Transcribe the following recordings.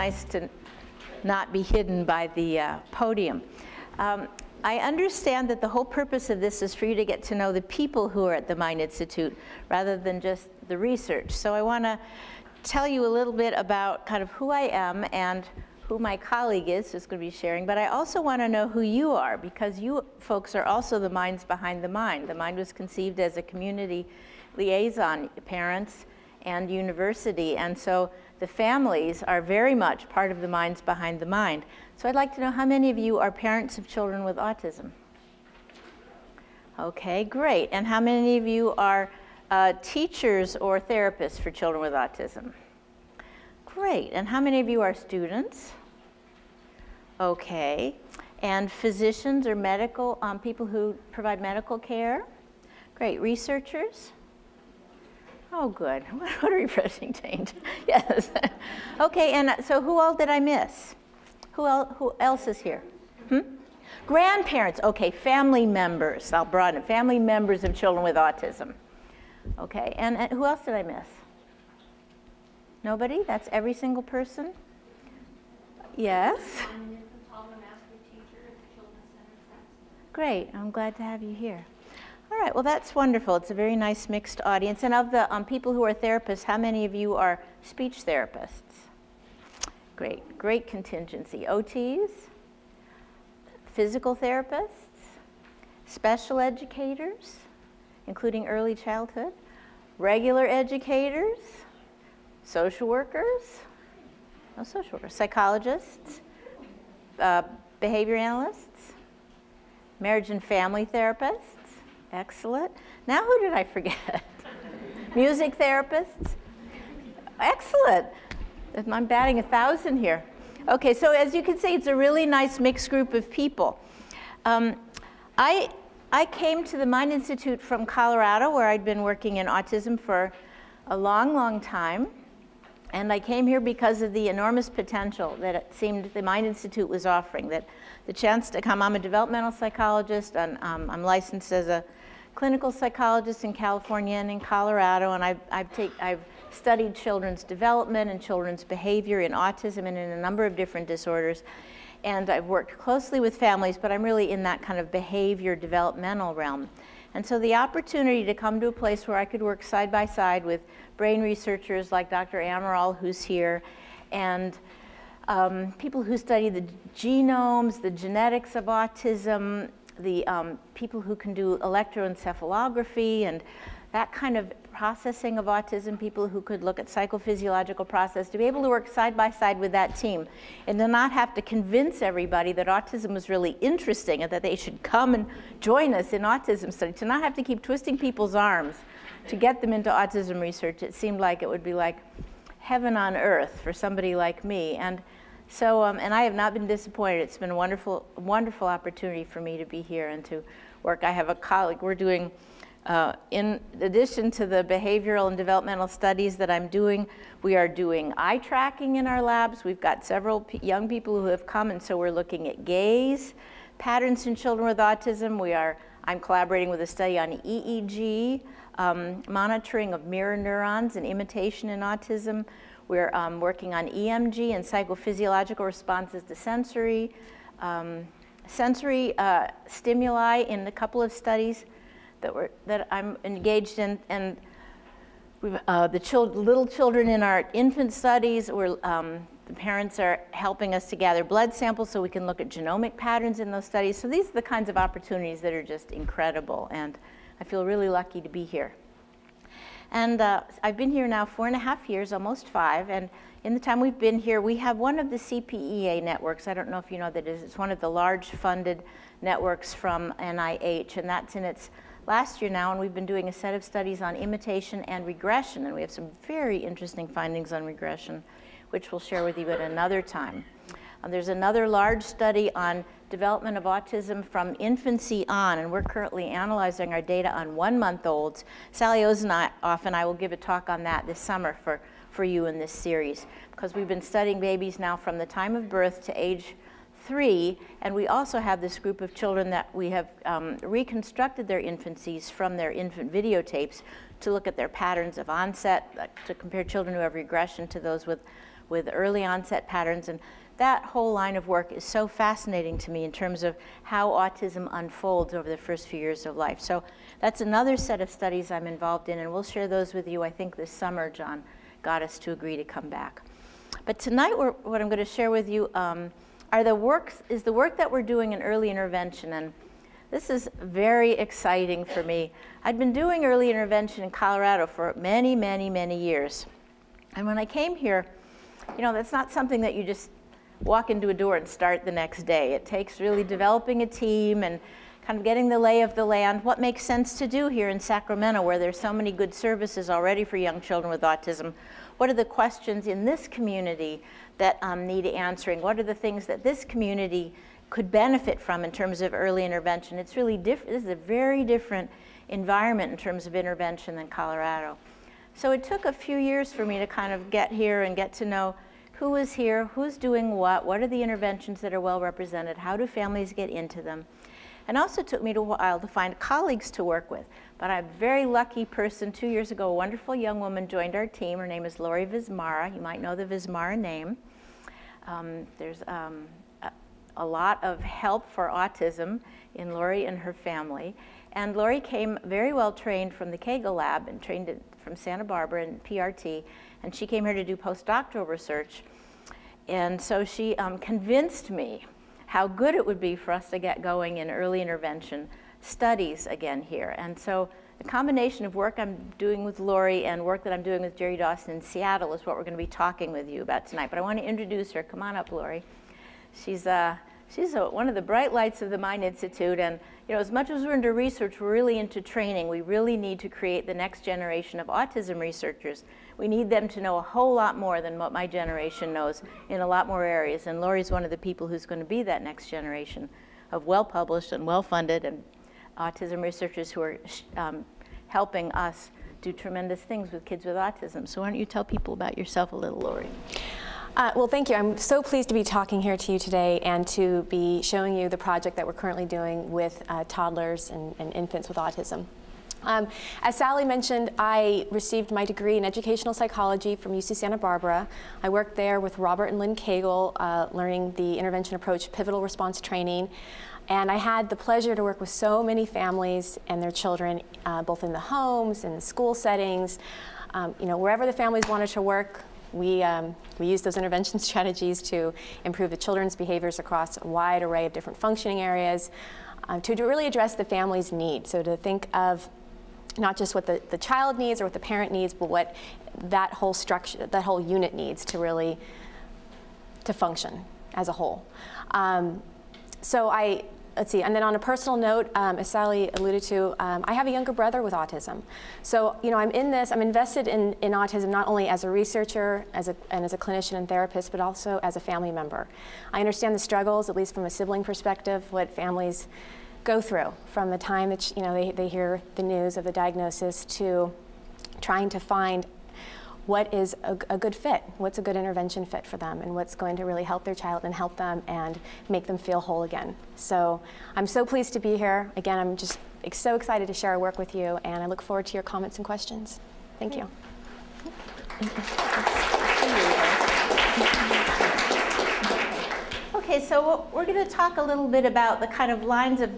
nice to not be hidden by the uh, podium. Um, I understand that the whole purpose of this is for you to get to know the people who are at the Mind Institute rather than just the research. So I want to tell you a little bit about kind of who I am and who my colleague is who's going to be sharing, but I also want to know who you are because you folks are also the minds behind the mind. The mind was conceived as a community liaison, parents and university, and so the families are very much part of the minds behind the mind. So I'd like to know how many of you are parents of children with autism? Okay, great. And how many of you are uh, teachers or therapists for children with autism? Great. And how many of you are students? Okay. And physicians or medical, um, people who provide medical care? Great. Researchers? Oh, good. What a refreshing change. yes. okay, and so who all did I miss? Who, el who else is here? Hmm? Grandparents. Okay, family members. I'll broaden it. Family members of children with autism. Okay, and, and who else did I miss? Nobody? That's every single person? Yes. Great. I'm glad to have you here. All right, well, that's wonderful. It's a very nice mixed audience. And of the um, people who are therapists, how many of you are speech therapists? Great, great contingency. OTs, physical therapists, special educators, including early childhood, regular educators, social workers, no social workers, psychologists, uh, behavior analysts, marriage and family therapists, excellent. Now who did I forget? Music therapists, excellent. I'm batting a thousand here. Okay, so as you can see, it's a really nice mixed group of people. Um, I, I came to the Mind Institute from Colorado, where I'd been working in autism for a long, long time. And I came here because of the enormous potential that it seemed the Mind Institute was offering, that the chance to come, I'm a developmental psychologist, and um, I'm licensed as a clinical psychologist in California and in Colorado, and I've, I've, take, I've studied children's development and children's behavior in autism and in a number of different disorders. And I've worked closely with families, but I'm really in that kind of behavior developmental realm. And so the opportunity to come to a place where I could work side by side with brain researchers like Dr. Amaral, who's here, and um, people who study the genomes, the genetics of autism, the um, people who can do electroencephalography and that kind of processing of autism, people who could look at psychophysiological process, to be able to work side by side with that team and to not have to convince everybody that autism was really interesting and that they should come and join us in autism study, to not have to keep twisting people's arms to get them into autism research. It seemed like it would be like heaven on earth for somebody like me. And so, um, and I have not been disappointed. It's been a wonderful, wonderful opportunity for me to be here and to work. I have a colleague, we're doing uh, in addition to the behavioral and developmental studies that I'm doing, we are doing eye tracking in our labs. We've got several young people who have come, and so we're looking at gaze patterns in children with autism. We are, I'm collaborating with a study on EEG, um, monitoring of mirror neurons and imitation in autism. We're um, working on EMG and psychophysiological responses to sensory, um, sensory uh, stimuli in a couple of studies that, we're, that I'm engaged in. And uh, the child, little children in our infant studies, we're, um, the parents are helping us to gather blood samples so we can look at genomic patterns in those studies. So these are the kinds of opportunities that are just incredible. And I feel really lucky to be here. And uh, I've been here now four and a half years, almost five. And in the time we've been here, we have one of the CPEA networks. I don't know if you know that it is. It's one of the large funded networks from NIH, and that's in its last year now, and we've been doing a set of studies on imitation and regression, and we have some very interesting findings on regression, which we'll share with you at another time. Um, there's another large study on development of autism from infancy on, and we're currently analyzing our data on one-month-olds. Sally Ozonoff and I will give a talk on that this summer for, for you in this series, because we've been studying babies now from the time of birth to age three, and we also have this group of children that we have um, reconstructed their infancies from their infant videotapes to look at their patterns of onset, to compare children who have regression to those with, with early onset patterns. And that whole line of work is so fascinating to me in terms of how autism unfolds over the first few years of life. So that's another set of studies I'm involved in, and we'll share those with you, I think, this summer, John got us to agree to come back. But tonight, what I'm going to share with you um, are the works, is the work that we're doing in early intervention. And this is very exciting for me. I'd been doing early intervention in Colorado for many, many, many years. And when I came here, you know, that's not something that you just walk into a door and start the next day. It takes really developing a team and kind of getting the lay of the land, what makes sense to do here in Sacramento where there's so many good services already for young children with autism. What are the questions in this community that um, need answering? What are the things that this community could benefit from in terms of early intervention? It's really different. This is a very different environment in terms of intervention than Colorado. So it took a few years for me to kind of get here and get to know who is here, who's doing what, what are the interventions that are well represented, how do families get into them. And also took me a while to find colleagues to work with. But I'm a very lucky person. Two years ago, a wonderful young woman joined our team. Her name is Laurie Vismara. You might know the Vismara name. Um, there's um, a, a, lot of help for autism in Laurie and her family. And Laurie came very well trained from the Koegel Lab and trained from Santa Barbara in PRT. And she came here to do postdoctoral research. And so she um, convinced me how good it would be for us to get going in early intervention studies again here. And so the combination of work I'm doing with Laurie and work that I'm doing with Geri Dawson in Seattle is what we're going to be talking with you about tonight. But I want to introduce her. Come on up, Laurie. She's, uh, she's a, one of the bright lights of the Mind Institute. And you know, as much as we're into research, we're really into training. We really need to create the next generation of autism researchers. We need them to know a whole lot more than what my generation knows in a lot more areas. And Laurie's one of the people who's going to be that next generation of well-published and well-funded and autism researchers who are um, helping us do tremendous things with kids with autism. So why don't you tell people about yourself a little, Laurie? Uh, well, thank you. I'm so pleased to be talking here to you today and to be showing you the project that we're currently doing with uh, toddlers and, and, infants with autism. Um, as Sally mentioned, I received my degree in educational psychology from UC Santa Barbara. I worked there with Robert and Lynn Koegel, uh, learning the intervention approach pivotal response training. And I had the pleasure to work with so many families and their children, uh, both in the homes, and the school settings, um, you know, wherever the families wanted to work, we, um, we use those intervention strategies to improve the children's behaviors across a wide array of different functioning areas uh, to, to really address the family's needs. So to think of not just what the, the child needs or what the parent needs, but what that whole structure, that whole unit needs to really to function as a whole. Um, so I, let's see, and then on a personal note, um, as Sally alluded to, um, I have a younger brother with autism. So, you know, I'm in this, I'm invested in, in autism not only as a researcher as a, and as a clinician and therapist, but also as a family member. I understand the struggles, at least from a sibling perspective, what families go through from the time that, you know, they, they hear the news of the diagnosis to trying to find what is a, a, good fit, what's a good intervention fit for them, and what's going to really help their child and help them and make them feel whole again. So I'm so pleased to be here. Again, I'm just so excited to share our work with you, and I look forward to your comments and questions. Thank you. Okay, so we're going to talk a little bit about the kind of lines of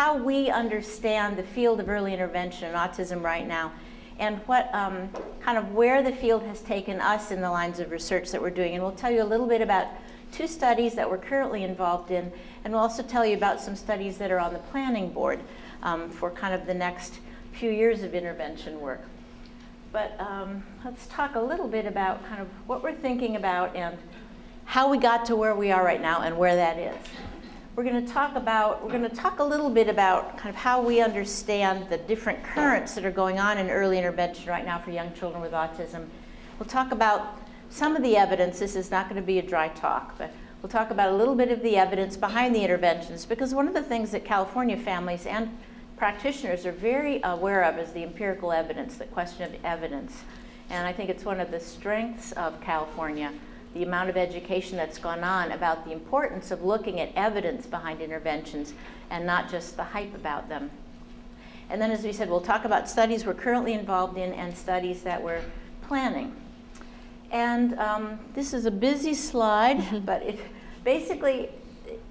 how we understand the field of early intervention in autism right now and what um, kind of where the field has taken us in the lines of research that we're doing. And we'll tell you a little bit about two studies that we're currently involved in, and we'll also tell you about some studies that are on the planning board um, for kind of the next few years of intervention work. But um, let's talk a little bit about kind of what we're thinking about and how we got to where we are right now and where that is we're going to talk about, we're going to talk a little bit about kind of how we understand the different currents that are going on in early intervention right now for young children with autism. We'll talk about some of the evidence. This is not going to be a dry talk, but we'll talk about a little bit of the evidence behind the interventions because one of the things that California families and practitioners are very aware of is the empirical evidence, the question of evidence. And I think it's one of the strengths of California the amount of education that's gone on about the importance of looking at evidence behind interventions and not just the hype about them. And then, as we said, we'll talk about studies we're currently involved in and studies that we're planning. And um, this is a busy slide, but it basically,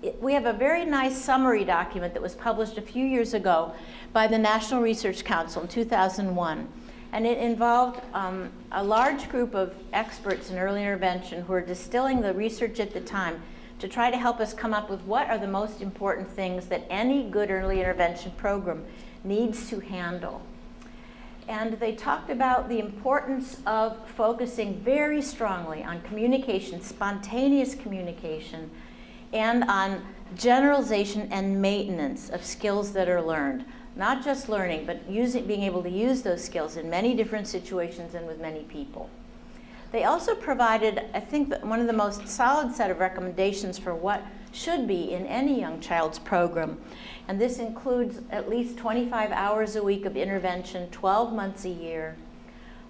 it, we have a very nice summary document that was published a few years ago by the National Research Council in 2001. And it involved um, a large group of experts in early intervention who are distilling the research at the time to try to help us come up with what are the most important things that any good early intervention program needs to handle. And they talked about the importance of focusing very strongly on communication, spontaneous communication, and on generalization and maintenance of skills that are learned. Not just learning, but using, being able to use those skills in many different situations and with many people. They also provided, I think, one of the most solid set of recommendations for what should be in any young child's program. And this includes at least 25 hours a week of intervention, 12 months a year,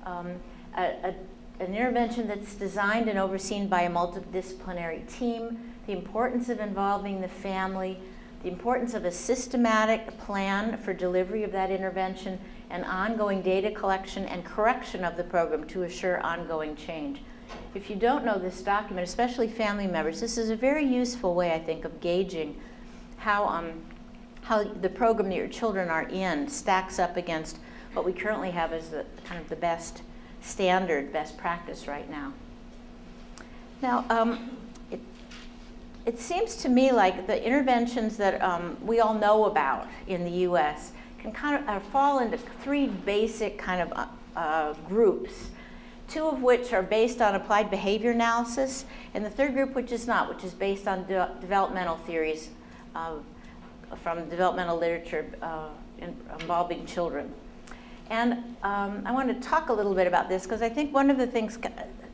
um, a, a, an intervention that's designed and overseen by a multidisciplinary team, the importance of involving the family, the importance of a systematic plan for delivery of that intervention, and ongoing data collection and correction of the program to assure ongoing change. If you don't know this document, especially family members, this is a very useful way, I think, of gauging how, um, how the program that your children are in stacks up against what we currently have as the kind of the best standard, best practice right now. Now, um, it, seems to me like the interventions that um, we all know about in the U.S. can kind of uh, fall into three basic kind of uh, uh, groups two of which are based on applied behavior analysis, and the third group which is not, which is based on de developmental theories uh, from developmental literature uh, involving children. And um, I want to talk a little bit about this because I think one of the things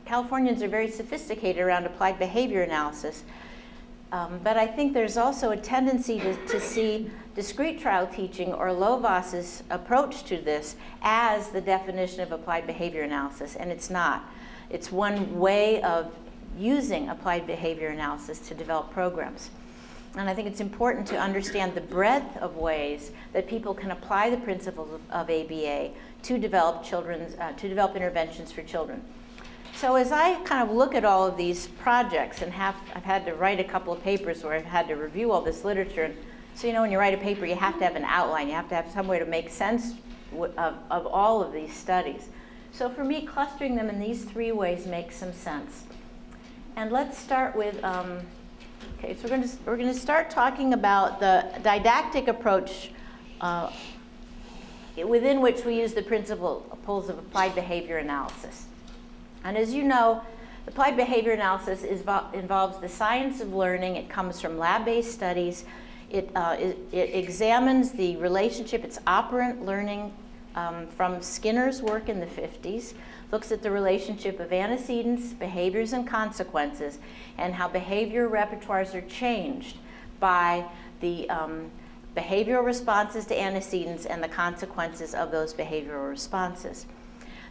Californians are very sophisticated around applied behavior analysis. Um, but I think there's also a tendency to, to see discrete trial teaching or Lovaas's approach to this as the definition of applied behavior analysis, and it's not. It's one way of using applied behavior analysis to develop programs. And I think it's important to understand the breadth of ways that people can apply the principles of, of ABA to develop children's, uh, to develop interventions for children. So as I kind of look at all of these projects and have, I've had to write a couple of papers where I've had to review all this literature. And so you know when you write a paper, you have to have an outline. You have to have some way to make sense of, of all of these studies. So for me, clustering them in these three ways makes some sense. And let's start with, um, okay, so we're going to, we're going to start talking about the didactic approach uh, within which we use the principles of applied behavior analysis. And as you know, applied behavior analysis is, involves the science of learning. It comes from lab-based studies. It, uh, it, it, examines the relationship, it's operant learning um, from Skinner's work in the 50s, looks at the relationship of antecedents, behaviors, and consequences, and how behavior repertoires are changed by the um, behavioral responses to antecedents and the consequences of those behavioral responses.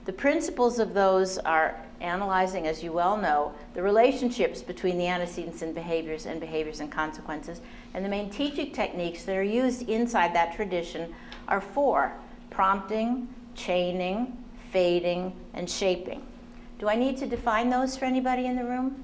The principles of those are analyzing, as you well know, the relationships between the antecedents and behaviors and behaviors and consequences. And the main teaching techniques that are used inside that tradition are four, prompting, chaining, fading, and shaping. Do I need to define those for anybody in the room?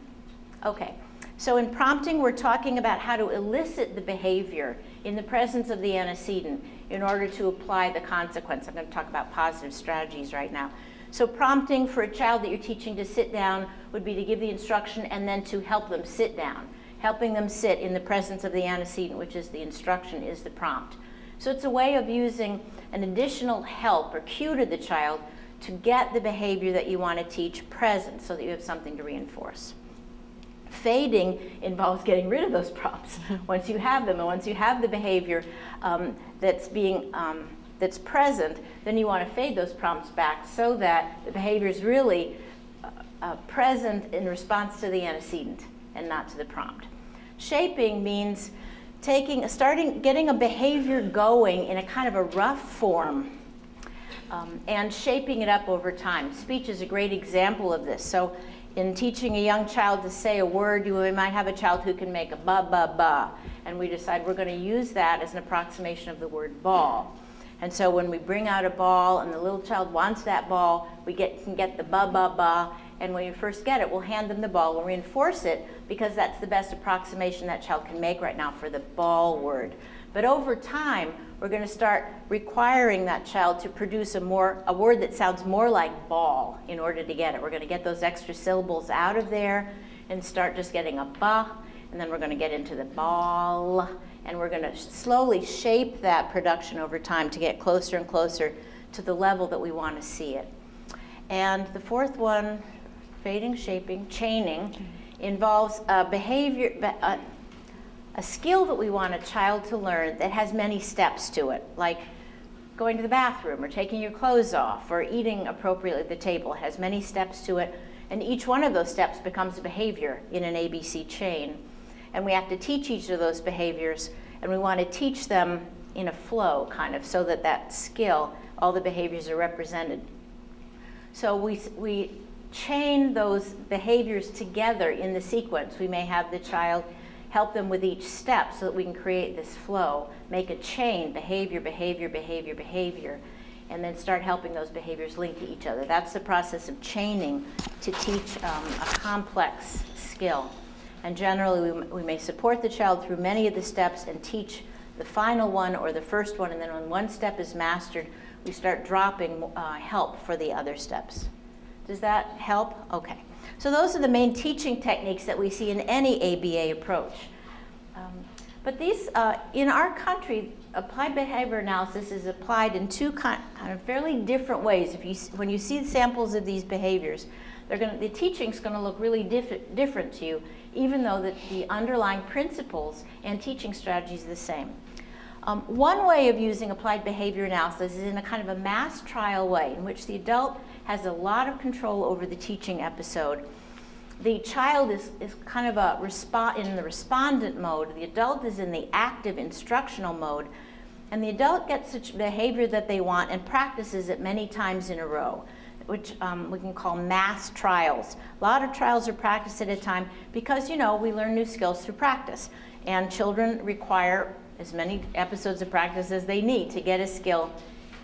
Okay. So in prompting, we're talking about how to elicit the behavior in the presence of the antecedent in order to apply the consequence. I'm going to talk about positive strategies right now. So prompting for a child that you're teaching to sit down would be to give the instruction and then to help them sit down. Helping them sit in the presence of the antecedent, which is the instruction, is the prompt. So it's a way of using an additional help or cue to the child to get the behavior that you want to teach present so that you have something to reinforce. Fading involves getting rid of those prompts once you have them and once you have the behavior um, that's being um, that's present, then you want to fade those prompts back so that the behavior is really uh, uh, present in response to the antecedent and not to the prompt. Shaping means taking, starting, getting a behavior going in a kind of a rough form um, and shaping it up over time. Speech is a great example of this. So in teaching a young child to say a word, you might have a child who can make a ba ba ba, and we decide we're going to use that as an approximation of the word ball. And so when we bring out a ball and the little child wants that ball, we get, can get the ba ba ba, and when you first get it, we'll hand them the ball, we'll reinforce it because that's the best approximation that child can make right now for the ball word. But over time, we're going to start requiring that child to produce a more a word that sounds more like ball in order to get it. We're going to get those extra syllables out of there and start just getting a ba, and then we're going to get into the ball, and we're going to slowly shape that production over time to get closer and closer to the level that we want to see it. And the fourth one, fading, shaping, chaining, involves a behavior, a, a skill that we want a child to learn that has many steps to it, like going to the bathroom or taking your clothes off or eating appropriately at the table. Has many steps to it, and each one of those steps becomes a behavior in an ABC chain. And we have to teach each of those behaviors, and we want to teach them in a flow, kind of, so that that skill, all the behaviors are represented. So we, we chain those behaviors together in the sequence. We may have the child help them with each step so that we can create this flow, make a chain, behavior, behavior, behavior, behavior, and then start helping those behaviors link to each other. That's the process of chaining to teach um, a complex skill. And generally, we, we may support the child through many of the steps and teach the final one or the first one, and then when one step is mastered, we start dropping uh, help for the other steps. Does that help? Okay. So those are the main teaching techniques that we see in any ABA approach. Um, but these, uh, in our country, applied behavior analysis is applied in two kind, of fairly different ways. If you, when you see samples of these behaviors, they're going the teaching is going to look really diff different to you, even though the, the underlying principles and teaching strategies are the same. Um, one way of using applied behavior analysis is in a kind of a mass trial way, in which the adult has a lot of control over the teaching episode. The child is, is kind of a respo- in the respondent mode, the adult is in the active instructional mode, and the adult gets such behavior that they want and practices it many times in a row which um, we can call mass trials. A lot of trials are practiced at a time because, you know, we learn new skills through practice. And children require as many episodes of practice as they need to get a skill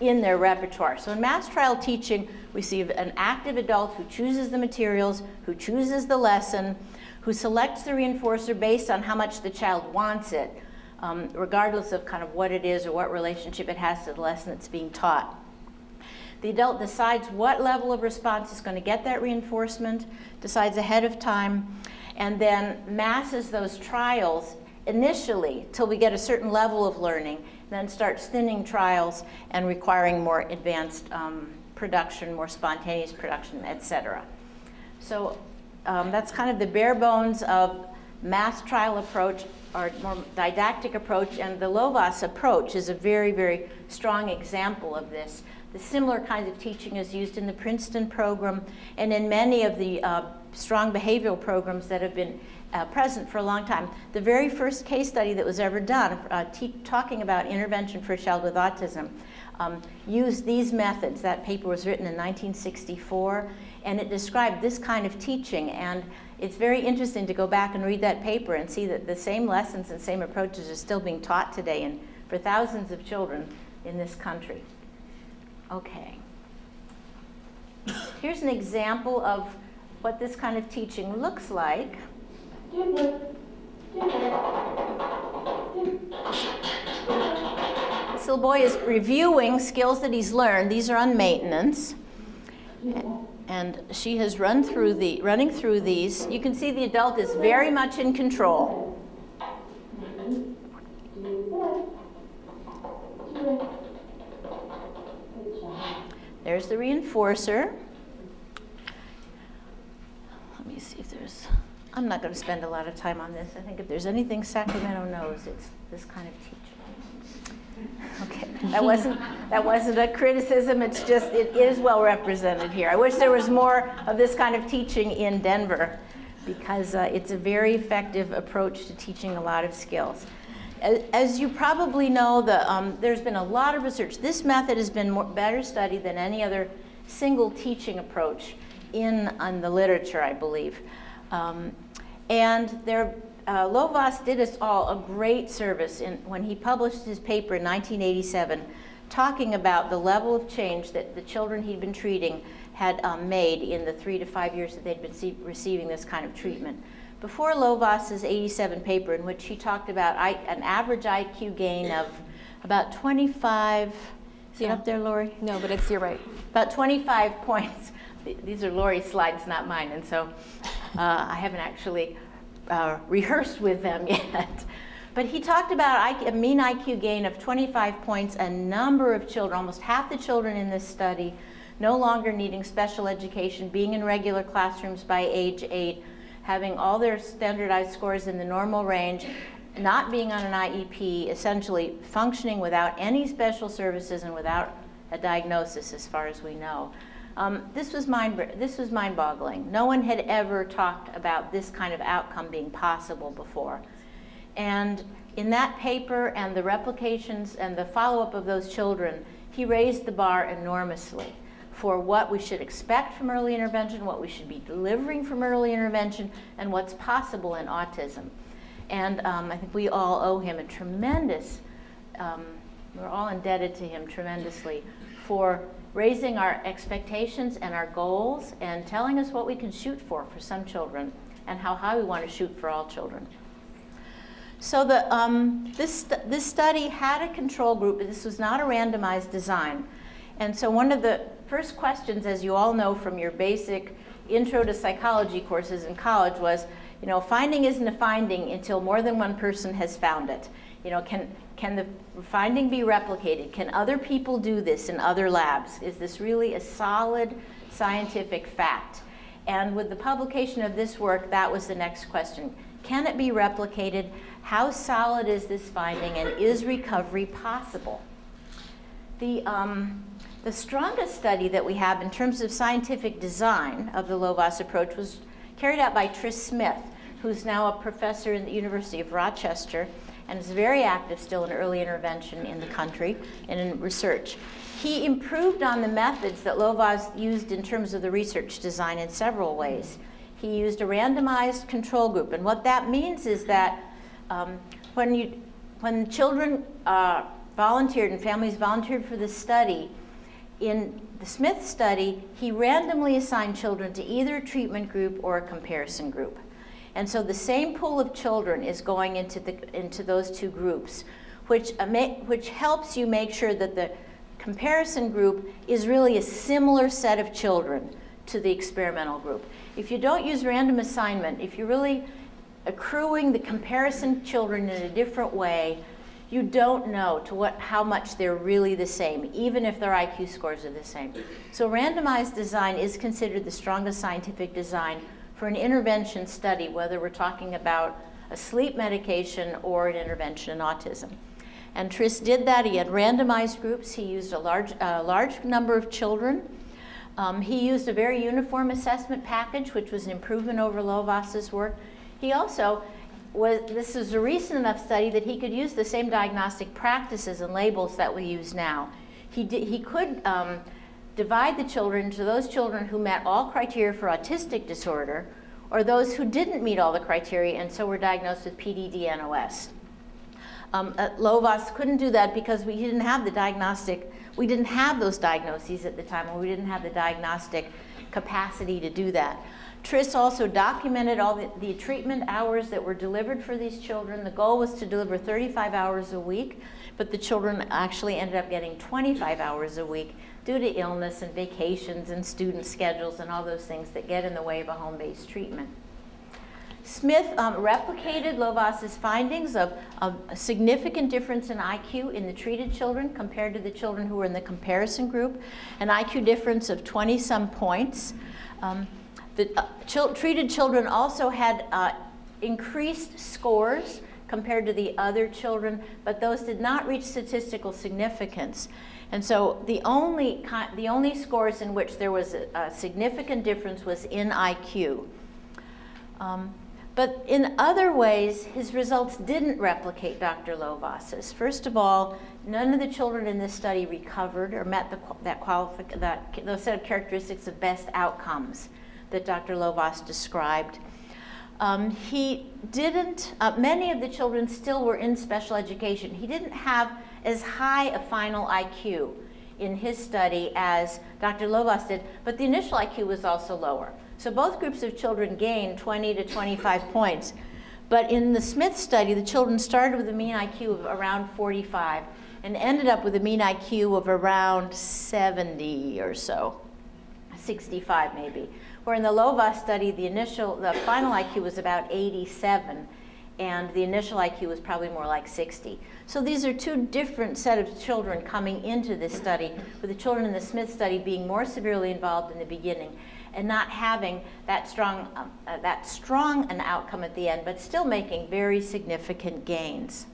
in their repertoire. So in mass trial teaching, we see an active adult who chooses the materials, who chooses the lesson, who selects the reinforcer based on how much the child wants it, um, regardless of kind of what it is or what relationship it has to the lesson that's being taught. The adult decides what level of response is going to get that reinforcement, decides ahead of time, and then masses those trials initially till we get a certain level of learning then starts thinning trials and requiring more advanced um, production, more spontaneous production, et cetera. So um, that's kind of the bare bones of mass trial approach or more didactic approach, and the Lovaas approach is a very, very strong example of this. The similar kinds of teaching is used in the Princeton program and in many of the uh, strong behavioral programs that have been uh, present for a long time. The very first case study that was ever done, uh, talking about intervention for a child with autism, um, used these methods. That paper was written in 1964, and it described this kind of teaching. And it's very interesting to go back and read that paper and see that the same lessons and same approaches are still being taught today and for thousands of children in this country. Okay. Here's an example of what this kind of teaching looks like. This little boy is reviewing skills that he's learned. These are on maintenance. And she has run through the running through these. You can see the adult is very much in control. There's the reinforcer. Let me see if there's I'm not going to spend a lot of time on this. I think if there's anything Sacramento knows, it's this kind of teaching. Okay, that wasn't that wasn't a criticism. It's just it is well represented here. I wish there was more of this kind of teaching in Denver, because uh, it's a very effective approach to teaching a lot of skills. As you probably know, the, um, there's been a lot of research. This method has been more, better studied than any other single teaching approach in the literature, I believe. Um, and there, uh, Lovaas did us all a great service in, when he published his paper in 1987 talking about the level of change that the children he'd been treating had um, made in the three to five years that they'd been receiving this kind of treatment. Before Lovaas's 87 paper, in which he talked about I, an average IQ gain of about 25, is yeah. it up there, Laurie? No, but it's, you're right. About 25 points. These are Laurie's slides, not mine, and so uh, I haven't actually uh, rehearsed with them yet. But he talked about a mean IQ gain of 25 points, a number of children, almost half the children in this study, no longer needing special education, being in regular classrooms by age eight, having all their standardized scores in the normal range, not being on an IEP, essentially functioning without any special services and without a diagnosis as far as we know. Um, this was mind this was mind-boggling. No one had ever talked about this kind of outcome being possible before. And in that paper and the replications and the follow-up of those children, he raised the bar enormously for what we should expect from early intervention, what we should be delivering from early intervention, and what's possible in autism. And um, I think we all owe him a tremendous, um, we're all indebted to him tremendously for raising our expectations and our goals and telling us what we can shoot for for some children and how high we want to shoot for all children. So the, um, this, this study had a control group. but This was not a randomized design. And so one of the first questions, as you all know from your basic intro to psychology courses in college, was, you know, finding isn't a finding until more than one person has found it. You know, can, can the finding be replicated? Can other people do this in other labs? Is this really a solid scientific fact? And with the publication of this work, that was the next question. Can it be replicated? How solid is this finding and is recovery possible? The, um, the strongest study that we have in terms of scientific design of the Lovaas approach was carried out by Tris Smith, who's now a professor in the University of Rochester and is very active still in early intervention in the country and in research. He improved on the methods that Lovaas used in terms of the research design in several ways. He used a randomized control group, and what that means is that um, when, you, when children uh, volunteered and families volunteered for the study, in the Smith study, he randomly assigned children to either a treatment group or a comparison group. And so the same pool of children is going into, the, into those two groups, which, which helps you make sure that the comparison group is really a similar set of children to the experimental group. If you don't use random assignment, if you're really accruing the comparison children in a different way, you don't know to what, how much they're really the same, even if their IQ scores are the same. So randomized design is considered the strongest scientific design for an intervention study, whether we're talking about a sleep medication or an intervention in autism. And Tris did that. He had randomized groups. He used a large, uh, large number of children. Um, he used a very uniform assessment package, which was an improvement over Lovaas's work. He also was, this is a recent enough study that he could use the same diagnostic practices and labels that we use now. He, did, he could um, divide the children into those children who met all criteria for autistic disorder or those who didn't meet all the criteria and so were diagnosed with PDD-NOS. Um, uh, Lovaas couldn't do that because we didn't have the diagnostic, we didn't have those diagnoses at the time, or we didn't have the diagnostic capacity to do that. Tris also documented all the, the, treatment hours that were delivered for these children. The goal was to deliver 35 hours a week, but the children actually ended up getting 25 hours a week due to illness and vacations and student schedules and all those things that get in the way of a home-based treatment. Smith um, replicated Lovaas's findings of, of, a significant difference in IQ in the treated children compared to the children who were in the comparison group, an IQ difference of 20 some points. Um, the uh, ch treated children also had uh, increased scores compared to the other children, but those did not reach statistical significance. And so the only, the only scores in which there was a, a significant difference was in IQ. Um, But in other ways, his results didn't replicate Dr. Lovaas's. First of all, none of the children in this study recovered or met the, that, that those set of characteristics of best outcomes that Dr. Lovaas described. Um, he didn't, uh, many of the children still were in special education. He didn't have as high a final IQ in his study as Dr. Lovaas did, but the initial IQ was also lower. So both groups of children gained 20 to 25 points. But in the Smith study, the children started with a mean IQ of around 45 and ended up with a mean IQ of around 70 or so, 65 maybe. Where in the Lovaas study, the initial, the final IQ was about 87, and the initial IQ was probably more like 60. So these are two different set of children coming into this study, with the children in the Smith study being more severely involved in the beginning and not having that strong, um, uh, that strong an outcome at the end, but still making very significant gains.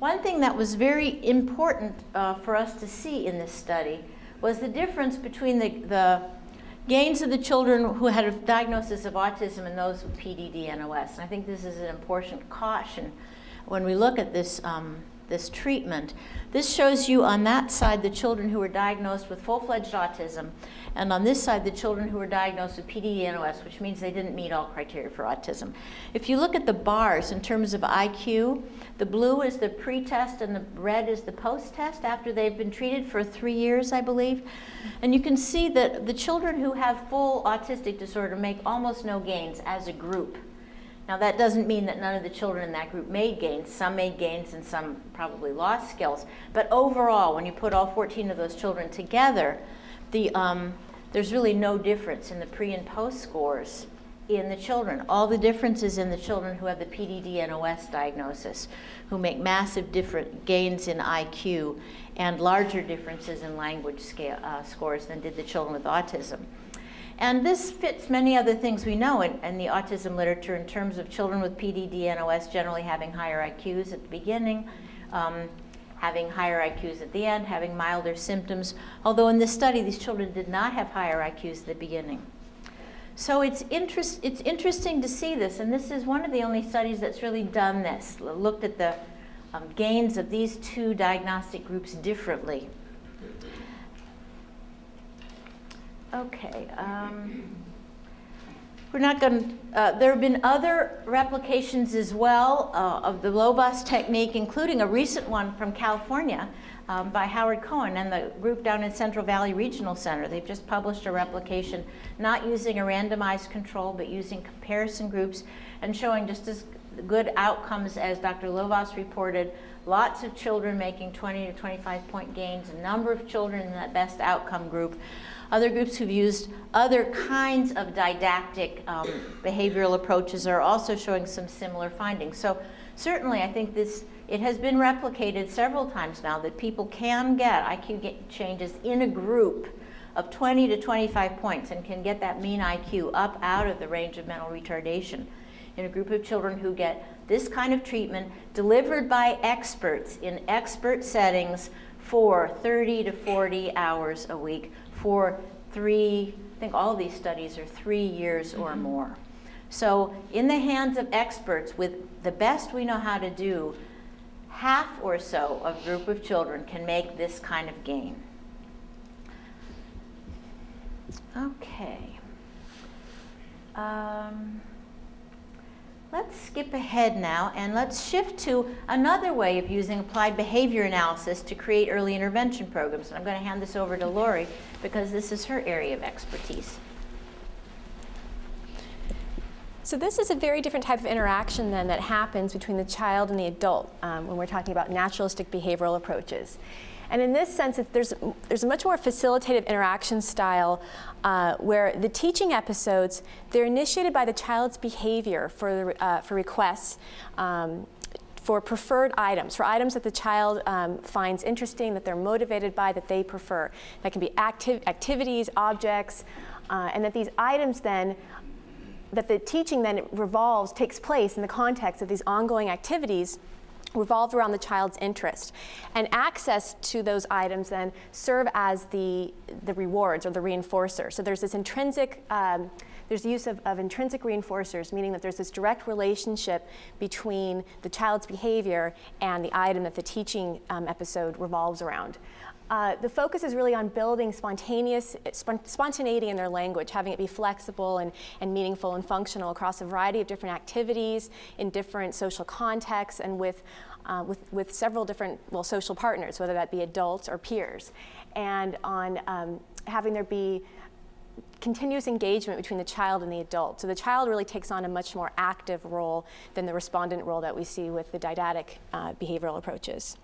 One thing that was very important uh, for us to see in this study was the difference between the, the gains of the children who had a diagnosis of autism and those with PDD-NOS. And I think this is an important caution when we look at this, um, this treatment. This shows you on that side the children who were diagnosed with full-fledged autism, and on this side the children who were diagnosed with PDD-NOS, which means they didn't meet all criteria for autism. If you look at the bars in terms of IQ, the blue is the pre-test and the red is the post-test after they've been treated for three years, I believe. And you can see that the children who have full autistic disorder make almost no gains as a group. Now that doesn't mean that none of the children in that group made gains. Some made gains and some probably lost skills. But overall, when you put all 14 of those children together, the, um, there's really no difference in the pre and post scores in the children. All the differences in the children who have the PDD-NOS diagnosis, who make massive different gains in IQ and larger differences in language scale, uh, scores than did the children with autism. And this fits many other things we know in, in, the autism literature in terms of children with PDD NOS generally having higher IQs at the beginning, um, having higher IQs at the end, having milder symptoms. Although in this study, these children did not have higher IQs at the beginning. So it's, interest, it's interesting to see this, and this is one of the only studies that's really done this, looked at the um, gains of these two diagnostic groups differently. Okay. Um, we're not going to, uh, there have been other replications as well uh, of the Lovaas technique, including a recent one from California um, by Howard Cohen and the group down in Central Valley Regional Center. They've just published a replication, not using a randomized control, but using comparison groups and showing just as good outcomes as Dr. Lovaas reported. Lots of children making 20 to 25 point gains, a number of children in that best outcome group. Other groups who've used other kinds of didactic um, behavioral approaches are also showing some similar findings. So certainly I think this, it has been replicated several times now that people can get IQ changes in a group of 20 to 25 points and can get that mean IQ up out of the range of mental retardation in a group of children who get this kind of treatment delivered by experts in expert settings for 30 to 40 hours a week for three, I think all these studies are three years or mm-hmm. more. So in the hands of experts with the best we know how to do, half or so of a group of children can make this kind of gain. Okay. Um, Let's skip ahead now and let's shift to another way of using applied behavior analysis to create early intervention programs. And I'm going to hand this over to Laurie because this is her area of expertise. So this is a very different type of interaction then that happens between the child and the adult um, when we're talking about naturalistic behavioral approaches. And in this sense, there's, there's a much more facilitative interaction style uh, where the teaching episodes, they're initiated by the child's behavior for, uh, for requests um, for preferred items, for items that the child um, finds interesting, that they're motivated by, that they prefer. That can be activ activities, objects, uh, and that these items then that the teaching then revolves, takes place in the context of these ongoing activities revolve around the child's interest. And access to those items then serve as the, the rewards or the reinforcer. So there's this intrinsic, um, there's the use of, of intrinsic reinforcers, meaning that there's this direct relationship between the child's behavior and the item that the teaching um, episode revolves around. Uh, the focus is really on building spontaneous spontaneity in their language, having it be flexible and, and meaningful and functional across a variety of different activities in different social contexts and with, uh, with, with several different well, social partners, whether that be adults or peers, and on um, having there be continuous engagement between the child and the adult. So the child really takes on a much more active role than the respondent role that we see with the didactic uh, behavioral approaches.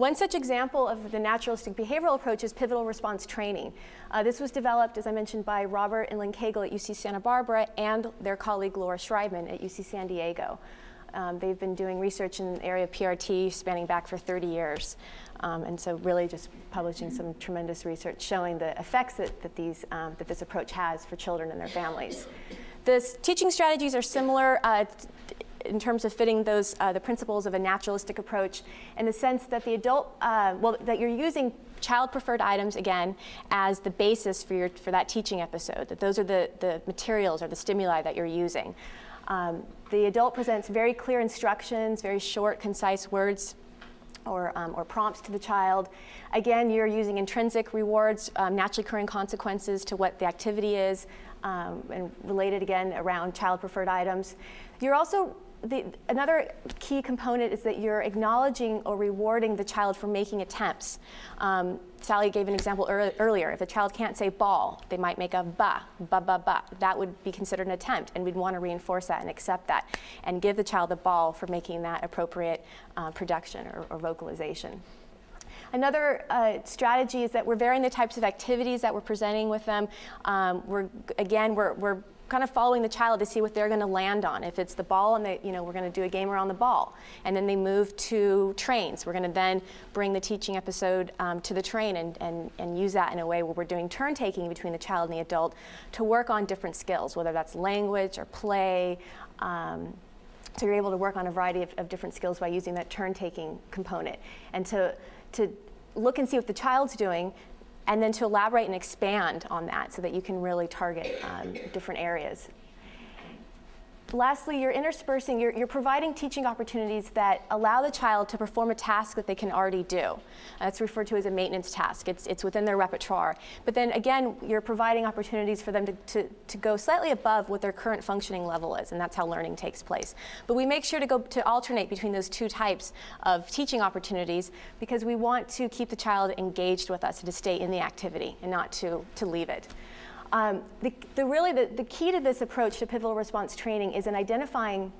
One such example of the naturalistic behavioral approach is pivotal response training. Uh, this was developed, as I mentioned, by Robert and Lynn Koegel at UC Santa Barbara and their colleague Laura Schreibman at UC San Diego. Um, they've been doing research in the area of PRT spanning back for 30 years. Um, and so really just publishing some tremendous research showing the effects that, that, these, um, that this approach has for children and their families. The teaching strategies are similar uh, in terms of fitting those uh, the principles of a naturalistic approach in the sense that the adult uh, well that you're using child preferred items again as the basis for your for that teaching episode that those are the the materials or the stimuli that you're using um, the adult presents very clear instructions very short concise words or, um, or prompts to the child. Again, you're using intrinsic rewards, um, naturally occurring consequences to what the activity is, um, and related again around child preferred items. You're also the, another key component is that you're acknowledging or rewarding the child for making attempts. Um, Sally gave an example earlier. If a child can't say ball, they might make a ba, ba, ba, ba. That would be considered an attempt, and we'd want to reinforce that and accept that and give the child the ball for making that appropriate uh, production or, or vocalization. Another uh, strategy is that we're varying the types of activities that we're presenting with them. Um, we're, again, we're, we're kind of following the child to see what they're going to land on. If it's the ball, and they, you know, we're going to do a game around the ball, and then they move to trains. We're going to then bring the teaching episode um, to the train and, and, and use that in a way where we're doing turn taking between the child and the adult to work on different skills, whether that's language or play. Um, so you're able to work on a variety of, of different skills by using that turn taking component, and to to look and see what the child's doing and then to elaborate and expand on that so that you can really target um, different areas lastly, you're interspersing, you're, you're, providing teaching opportunities that allow the child to perform a task that they can already do. Uh, that's referred to as a maintenance task. It's, it's within their repertoire. But then again, you're providing opportunities for them to, to, to go slightly above what their current functioning level is, and that's how learning takes place. But we make sure to go to alternate between those two types of teaching opportunities because we want to keep the child engaged with us and to stay in the activity and not to, to leave it. Um, the, the, really, the, the key to this approach to pivotal response training is in identifying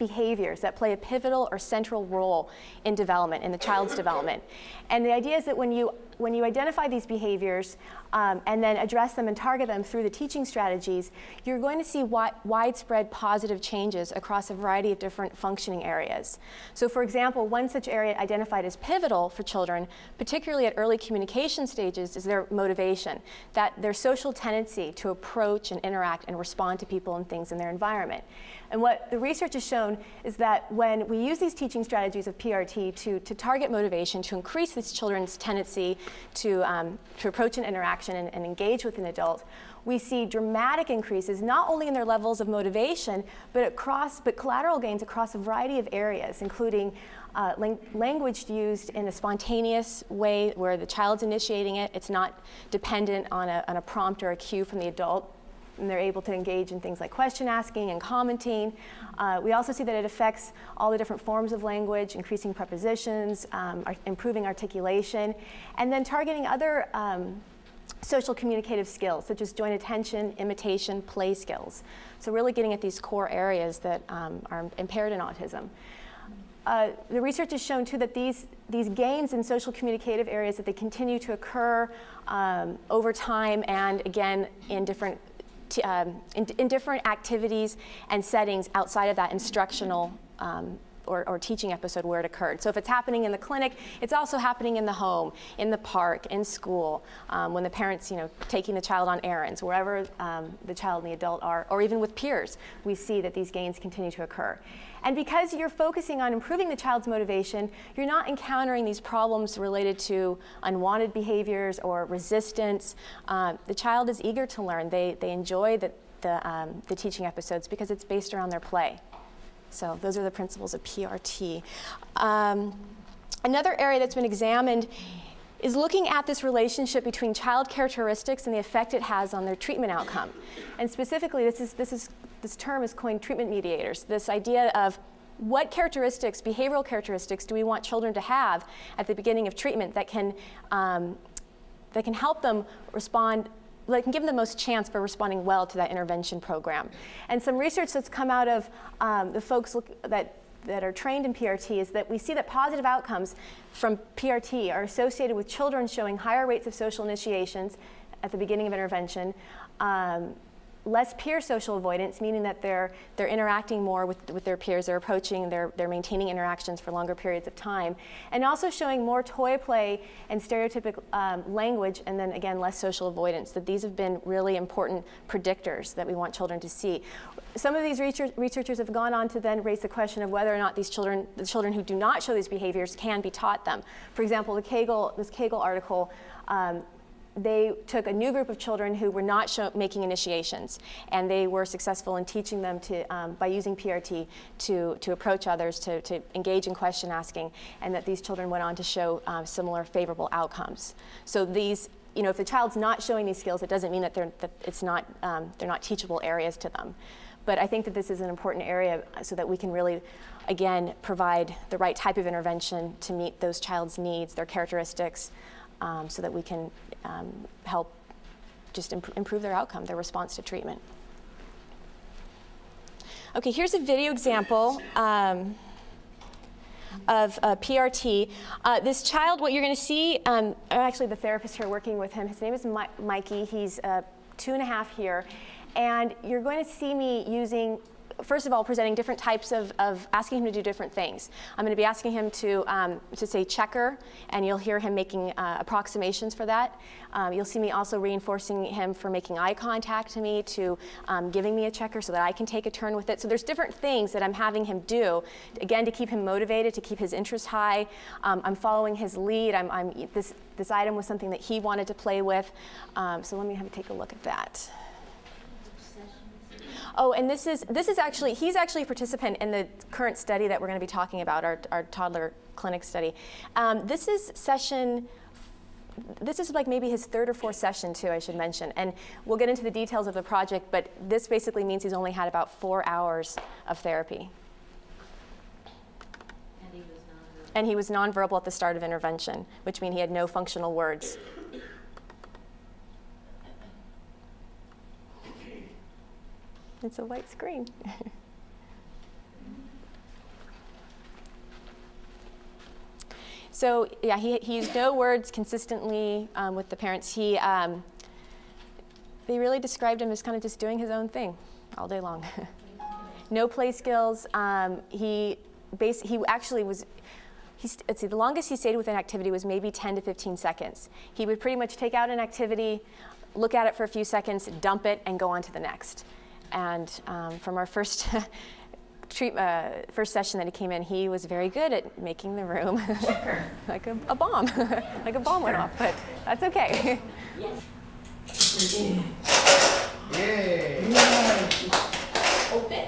behaviors that play a pivotal or central role in development, in the child's development. And the idea is that when you when you identify these behaviors um, and then address them and target them through the teaching strategies, you're going to see wi widespread positive changes across a variety of different functioning areas. So for example, one such area identified as pivotal for children, particularly at early communication stages, is their motivation, that their social tendency to approach and interact and respond to people and things in their environment. And what the research has shown is that when we use these teaching strategies of PRT to, to target motivation, to increase these children's tendency to, um, to approach an interaction and, and engage with an adult, we see dramatic increases not only in their levels of motivation, but across, but collateral gains across a variety of areas, including uh, lang language used in a spontaneous way where the child's initiating it. It's not dependent on a, on a prompt or a cue from the adult and they're able to engage in things like question asking and commenting. Uh, we also see that it affects all the different forms of language, increasing prepositions, um, improving articulation, and then targeting other um, social communicative skills such as joint attention, imitation, play skills. So really getting at these core areas that um, are impaired in autism. Uh, the research has shown too that these, these gains in social communicative areas that they continue to occur um, over time and again in different um, in, in, different activities and settings outside of that instructional um, or, or, teaching episode where it occurred. So if it's happening in the clinic, it's also happening in the home, in the park, in school, um, when the parents, you know, taking the child on errands, wherever um, the child and the adult are, or even with peers, we see that these gains continue to occur. And because you're focusing on improving the child's motivation, you're not encountering these problems related to unwanted behaviors or resistance. Uh, the child is eager to learn. They, they enjoy the, the, um, the teaching episodes because it's based around their play. So those are the principles of PRT. Um, another area that's been examined is looking at this relationship between child characteristics and the effect it has on their treatment outcome. And specifically, this, is, this, is, this term is coined treatment mediators, this idea of what characteristics, behavioral characteristics, do we want children to have at the beginning of treatment that can, um, that can help them respond that can give them the most chance for responding well to that intervention program. And some research that's come out of um, the folks look, that that are trained in PRT is that we see that positive outcomes from PRT are associated with children showing higher rates of social initiations at the beginning of intervention, um, less peer social avoidance, meaning that they're, they're interacting more with, with their peers, they're approaching, they're, they're maintaining interactions for longer periods of time, and also showing more toy play and stereotypic um, language, and then again, less social avoidance, that these have been really important predictors that we want children to see. Some of these research, researchers have gone on to then raise the question of whether or not these children, the children who do not show these behaviors can be taught them. For example, the Koegel, this Koegel article um, they took a new group of children who were not show, making initiations, and they were successful in teaching them to, um, by using PRT to, to approach others, to, to engage in question asking, and that these children went on to show um, similar favorable outcomes. So these, you know, if the child's not showing these skills, it doesn't mean that they're, that it's not, um, they're not teachable areas to them. But I think that this is an important area so that we can really, again, provide the right type of intervention to meet those child's needs, their characteristics, um, so that we can um, help just imp improve their outcome, their response to treatment. Okay, here's a video example um, of uh, PRT. Uh, this child, what you're going to see, um, I'm actually the therapist here working with him. His name is Mi Mikey. He's uh, two and a half here. And you're going to see me using first of all, presenting different types of, of asking him to do different things. I'm going to be asking him to, um, to say checker, and you'll hear him making uh, approximations for that. Um, you'll see me also reinforcing him for making eye contact to me, to um, giving me a checker so that I can take a turn with it. So there's different things that I'm having him do, again, to keep him motivated, to keep his interest high. Um, I'm following his lead. I'm, I'm, this, this item was something that he wanted to play with. Um, so let me have you take a look at that. Oh, and this is, this is actually, he's actually a participant in the current study that we're going to be talking about, our, our toddler clinic study. Um, this is session this is like maybe his third or fourth session too, I should mention. And we'll get into the details of the project, but this basically means he's only had about four hours of therapy. And he was nonverbal, and he was nonverbal at the start of intervention, which means he had no functional words. It's a white screen. so yeah, he, he used no words consistently um, with the parents. He, um, they really described him as kind of just doing his own thing all day long. no play skills. Um, he, bas- he actually was let's see, the longest he stayed with an activity was maybe 10 to 15 seconds. He would pretty much take out an activity, look at it for a few seconds, dump it, and go on to the next. And um, from our first treat, uh, first session that he came in, he was very good at making the room like a, a, bomb, like a bomb went off. But that's okay. Yes. Yay! Open.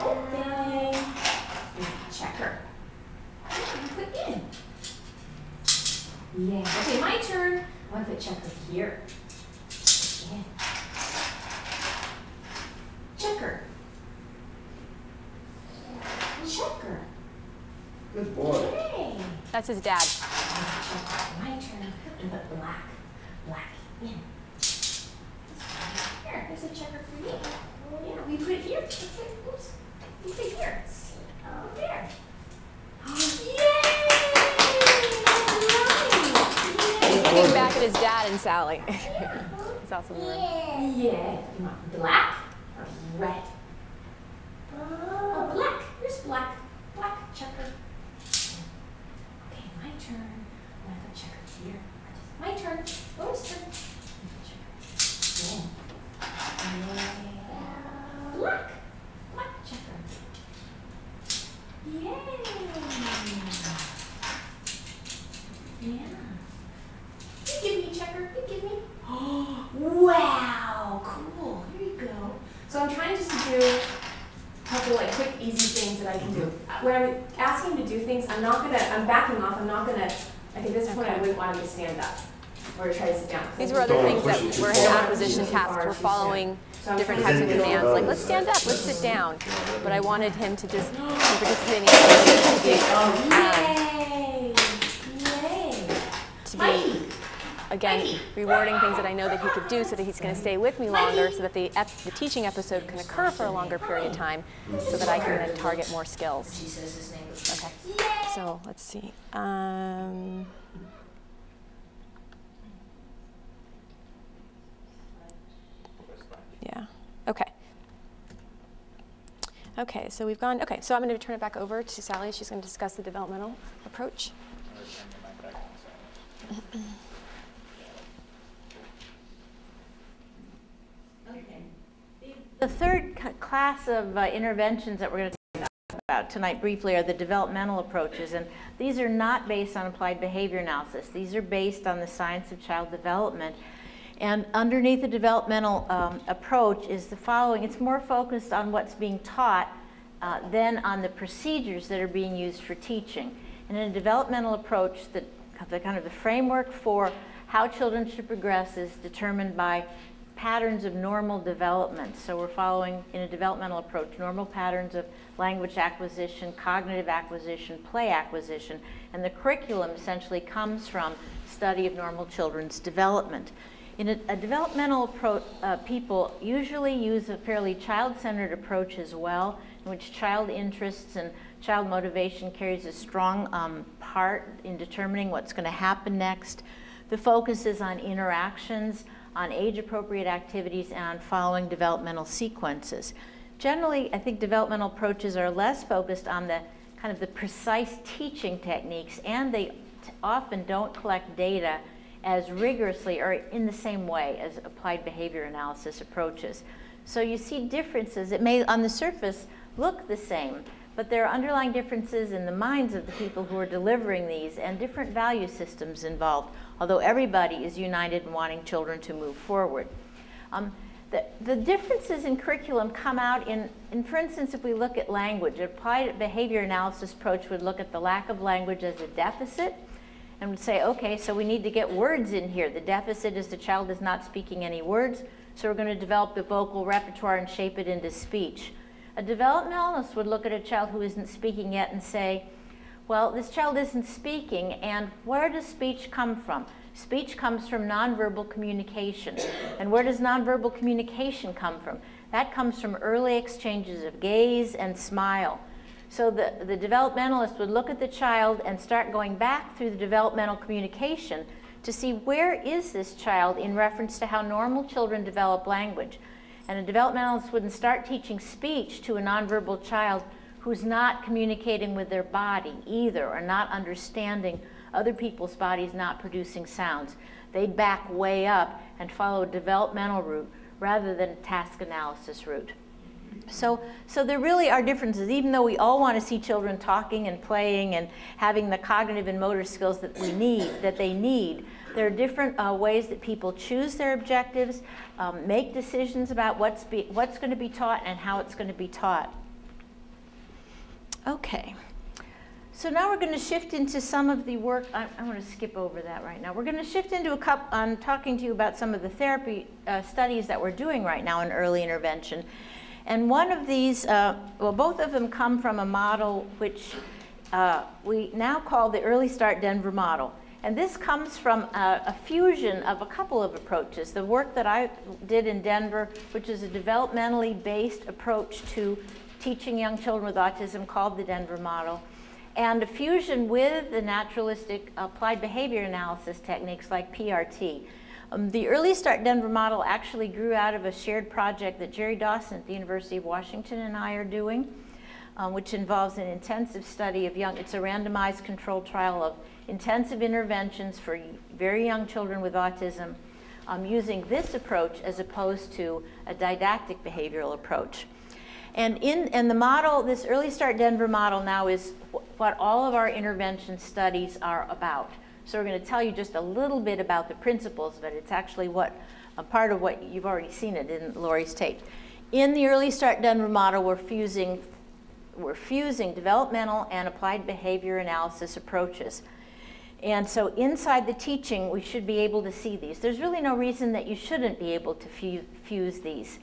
Open. Checker. Put in. Yeah. Okay, my turn. I want to put checker here. Checker. Checker. Good boy. Hey. That's his dad. My turn. And put black. Black in. Here, there's a checker for me. Oh yeah, we put it here. Oops. We put it here. Oh, there. Oh, yay! Looking back at his dad and Sally. it's awesome. Yeah. Yeah. Black? Red. Oh, ah. black. Where's black? Black checker. Okay, my turn. I'm gonna put checker here. My turn. Laura's turn. Checker. Yeah. Black. Black checker. Yay. Yeah. You give me checker. You give me. wow. Cool. Here you go. So I'm trying just to do a couple like quick, easy things that I can do. When I'm asking him to do things, I'm not gonna, I'm backing off, I'm not gonna, like at this point, I wouldn't want him to stand up or try to sit down. These were other things that were in acquisition tasks. We're following different types of commands, like let's stand up, let's sit down. But I wanted him to just be participating in activities to be, um, Yay. Yay. to Mikey. be, again, rewarding things that I know that he could do so that he's going to stay with me longer so that the, the teaching episode can occur for a longer period of time so that I can then target more skills. Okay. So let's see. Um, yeah. Okay. Okay, so we've gone. Okay, so I'm going to turn it back over to Sally. She's going to discuss the developmental approach. The third class of uh, interventions that we're going to talk about tonight briefly are the developmental approaches. And these are not based on applied behavior analysis. These are based on the science of child development. And underneath the developmental um, approach is the following. It's more focused on what's being taught uh, than on the procedures that are being used for teaching. And in a developmental approach, the, the kind of the framework for how children should progress is determined by patterns of normal development. So we're following in a developmental approach normal patterns of language acquisition, cognitive acquisition, play acquisition, and the curriculum essentially comes from study of normal children's development. In a, a developmental approach, uh, people usually use a fairly child-centered approach as well, in which child interests and child motivation carries a strong um, part in determining what's going to happen next. The focus is on interactions, on age-appropriate activities, and on following developmental sequences. Generally, I think developmental approaches are less focused on the kind of the precise teaching techniques, and they often don't collect data as rigorously or in the same way as applied behavior analysis approaches. So you see differences. It may, on the surface, look the same, but there are underlying differences in the minds of the people who are delivering these and different value systems involved, although everybody is united in wanting children to move forward. Um, the, the differences in curriculum come out in, in, for instance, if we look at language, applied behavior analysis approach would look at the lack of language as a deficit and would say, okay, so we need to get words in here. The deficit is the child is not speaking any words, so we're going to develop the vocal repertoire and shape it into speech. A developmentalist would look at a child who isn't speaking yet and say, well, this child isn't speaking, and where does speech come from? Speech comes from nonverbal communication. And where does nonverbal communication come from? That comes from early exchanges of gaze and smile. So the, the developmentalist would look at the child and start going back through the developmental communication to see where is this child in reference to how normal children develop language. And a developmentalist wouldn't start teaching speech to a nonverbal child who's not communicating with their body either or not understanding other people's bodies not producing sounds. They'd back way up and follow a developmental route rather than a task analysis route. So, so there really are differences, even though we all want to see children talking and playing and having the cognitive and motor skills that we need, that they need. There are different uh, ways that people choose their objectives, um, make decisions about what's, be, what's going to be taught and how it's going to be taught. Okay. So now we're going to shift into some of the work. I, I want to skip over that right now. We're going to shift into a cup on talking to you about some of the therapy uh, studies that we're doing right now in early intervention. And one of these, uh, well, both of them come from a model which uh, we now call the Early Start Denver model. And this comes from a, a, fusion of a couple of approaches. The work that I did in Denver, which is a developmentally based approach to teaching young children with autism called the Denver model, and a fusion with the naturalistic applied behavior analysis techniques like PRT. Um, the Early Start Denver model actually grew out of a shared project that Geri Dawson at the University of Washington and I are doing, um, which involves an intensive study of young, it's a randomized controlled trial of intensive interventions for very young children with autism um, using this approach as opposed to a didactic behavioral approach. And in and the model, this Early Start Denver model now is what all of our intervention studies are about. So we're going to tell you just a little bit about the principles, but it's actually what a part of what you've already seen it in Laurie's tape. In the Early Start Denver model, we're fusing, we're fusing developmental and applied behavior analysis approaches. And so inside the teaching, we should be able to see these. There's really no reason that you shouldn't be able to fuse these.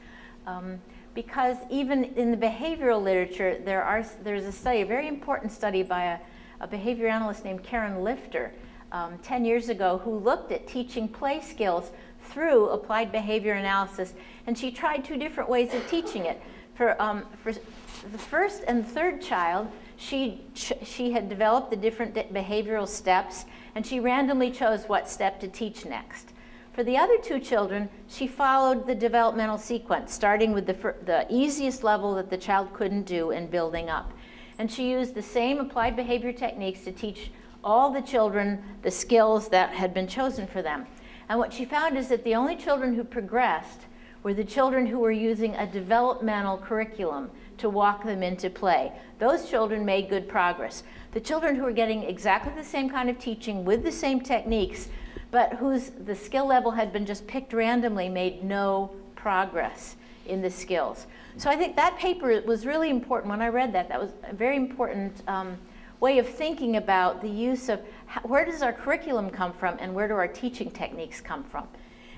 Um, because even in the behavioral literature, there are, there's a study, a very important study by a, a behavior analyst named Karen Lifter um, 10 years ago who looked at teaching play skills through applied behavior analysis. And she tried two different ways of teaching it. For, um, for the first and third child, she, she had developed the different behavioral steps and she randomly chose what step to teach next. For the other two children, she followed the developmental sequence, starting with the, the easiest level that the child couldn't do and building up. And she used the same applied behavior techniques to teach all the children the skills that had been chosen for them. And what she found is that the only children who progressed were the children who were using a developmental curriculum to walk them into play. Those children made good progress. The children who were getting exactly the same kind of teaching with the same techniques, but whose the skill level had been just picked randomly made no progress in the skills. So I think that paper was really important. When I read that, that was a very important um, way of thinking about the use of how, where does our curriculum come from and where do our teaching techniques come from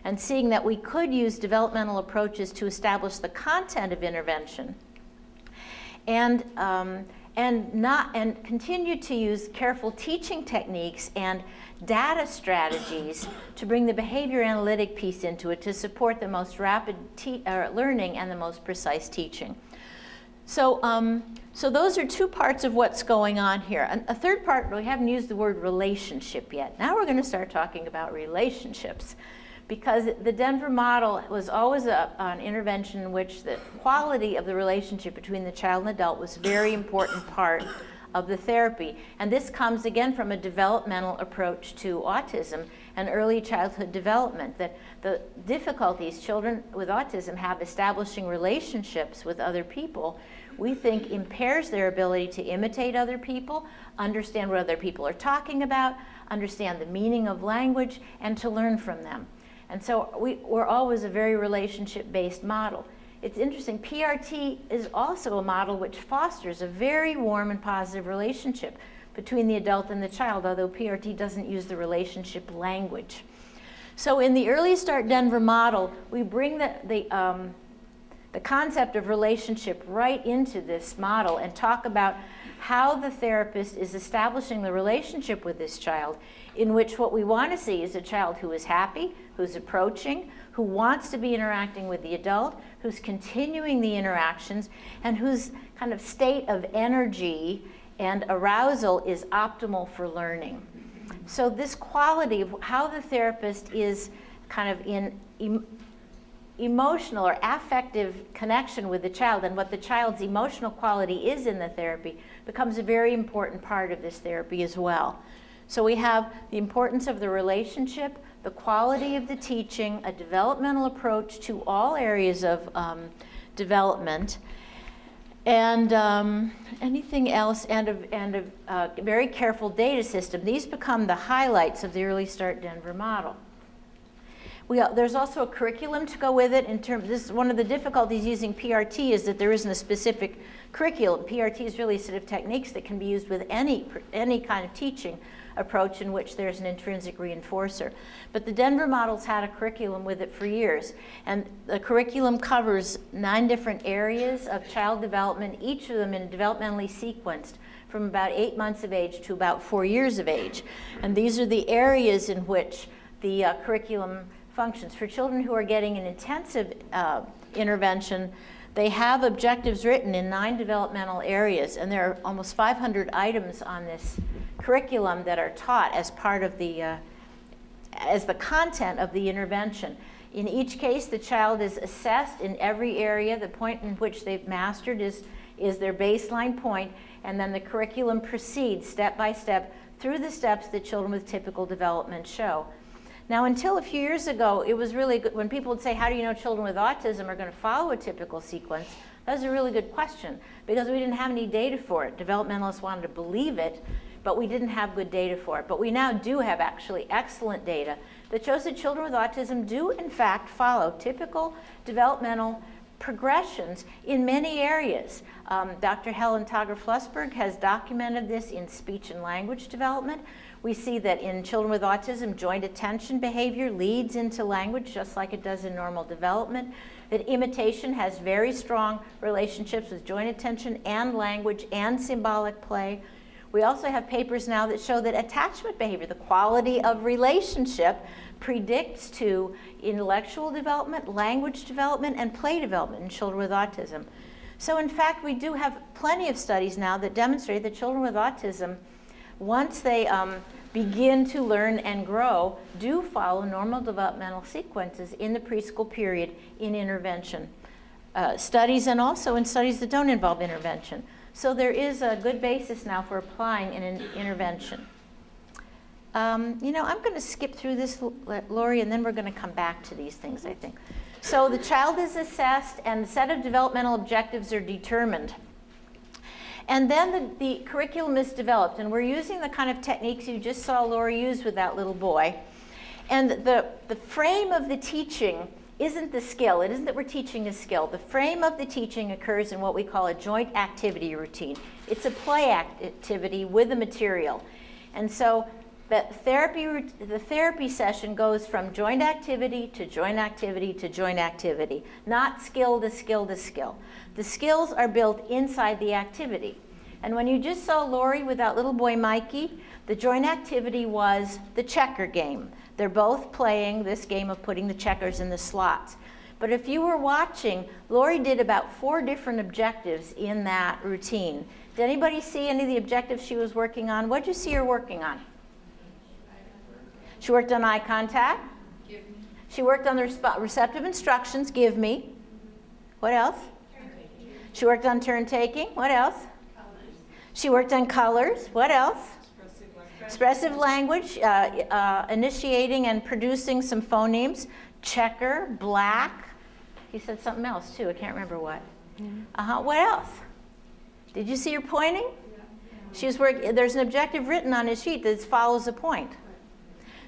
and seeing that we could use developmental approaches to establish the content of intervention and, um, and, not, and continue to use careful teaching techniques and data strategies to bring the behavior analytic piece into it to support the most rapid uh, learning and the most precise teaching. So, um, so those are two parts of what's going on here. And a third part, we haven't used the word relationship yet. Now we're going to start talking about relationships because the Denver model was always a, an intervention in which the quality of the relationship between the child and adult was a very important part of the therapy. And this comes again from a developmental approach to autism and early childhood development, that the difficulties children with autism have establishing relationships with other people, we think impairs their ability to imitate other people, understand what other people are talking about, understand the meaning of language, and to learn from them. And so we, we're always a very relationship-based model. It's interesting, PRT is also a model which fosters a very warm and positive relationship between the adult and the child, although PRT doesn't use the relationship language. So in the Early Start Denver model, we bring the, the, um, the concept of relationship right into this model and talk about how the therapist is establishing the relationship with this child in which what we want to see is a child who is happy, who's approaching, who wants to be interacting with the adult, who's continuing the interactions, and whose kind of state of energy and arousal is optimal for learning. So this quality of how the therapist is kind of in emotional or affective connection with the child and what the child's emotional quality is in the therapy becomes a very important part of this therapy as well. So we have the importance of the relationship, the quality of the teaching, a developmental approach to all areas of um, development, and um, anything else, and a, and a uh, very careful data system. These become the highlights of the Early Start Denver model. We, there's also a curriculum to go with it in terms, this is one of the difficulties using PRT is that there isn't a specific curriculum. PRT is really a set of techniques that can be used with any, any kind of teaching approach in which there's an intrinsic reinforcer. But the Denver model's had a curriculum with it for years. And the curriculum covers nine different areas of child development, each of them in developmentally sequenced from about eight months of age to about four years of age. And these are the areas in which the uh, curriculum functions. For children who are getting an intensive uh, intervention, they have objectives written in nine developmental areas, and there are almost 500 items on this curriculum that are taught as part of the uh, as the content of the intervention. In each case, the child is assessed in every area. The point in which they've mastered is, is their baseline point, and then the curriculum proceeds step by step through the steps that children with typical development show. Now, until a few years ago, it was really good when people would say, How do you know children with autism are going to follow a typical sequence? That was a really good question because we didn't have any data for it. Developmentalists wanted to believe it, but we didn't have good data for it. But we now do have actually excellent data that shows that children with autism do, in fact, follow typical developmental progressions in many areas. Um, Dr. Helen Tager-Flusberg has documented this in speech and language development. We see that in children with autism, joint attention behavior leads into language just like it does in normal development. That imitation has very strong relationships with joint attention and language and symbolic play. We also have papers now that show that attachment behavior, the quality of relationship, predicts to intellectual development, language development, and play development in children with autism. So in fact, we do have plenty of studies now that demonstrate that children with autism once they um, begin to learn and grow, do follow normal developmental sequences in the preschool period in intervention uh, studies and also in studies that don't involve intervention. So there is a good basis now for applying an intervention. Um, you know, I'm going to skip through this, Laurie, and then we're going to come back to these things, I think. So the child is assessed and a set of developmental objectives are determined. And then the, the curriculum is developed, and we're using the kind of techniques you just saw Laura use with that little boy. And the, the frame of the teaching isn't the skill. It isn't that we're teaching a skill. The frame of the teaching occurs in what we call a joint activity routine. It's a play activity with a material. And so the therapy, the therapy session goes from joint activity to joint activity to joint activity, not skill to skill to skill. The skills are built inside the activity. And when you just saw Laurie with that little boy Mikey, the joint activity was the checker game. They're both playing this game of putting the checkers in the slots. But if you were watching, Laurie did about four different objectives in that routine. Did anybody see any of the objectives she was working on? What did you see her working on? She worked on eye contact. She worked on the receptive instructions, give me. What else? She worked on turn taking. What else? Colors. She worked on colors. What else? Expressive language, uh, uh, initiating and producing some phonemes. Checker, black. He said something else too. I can't remember what. Uh-huh. What else? Did you see her pointing? She was work, there's an objective written on his sheet that follows a point.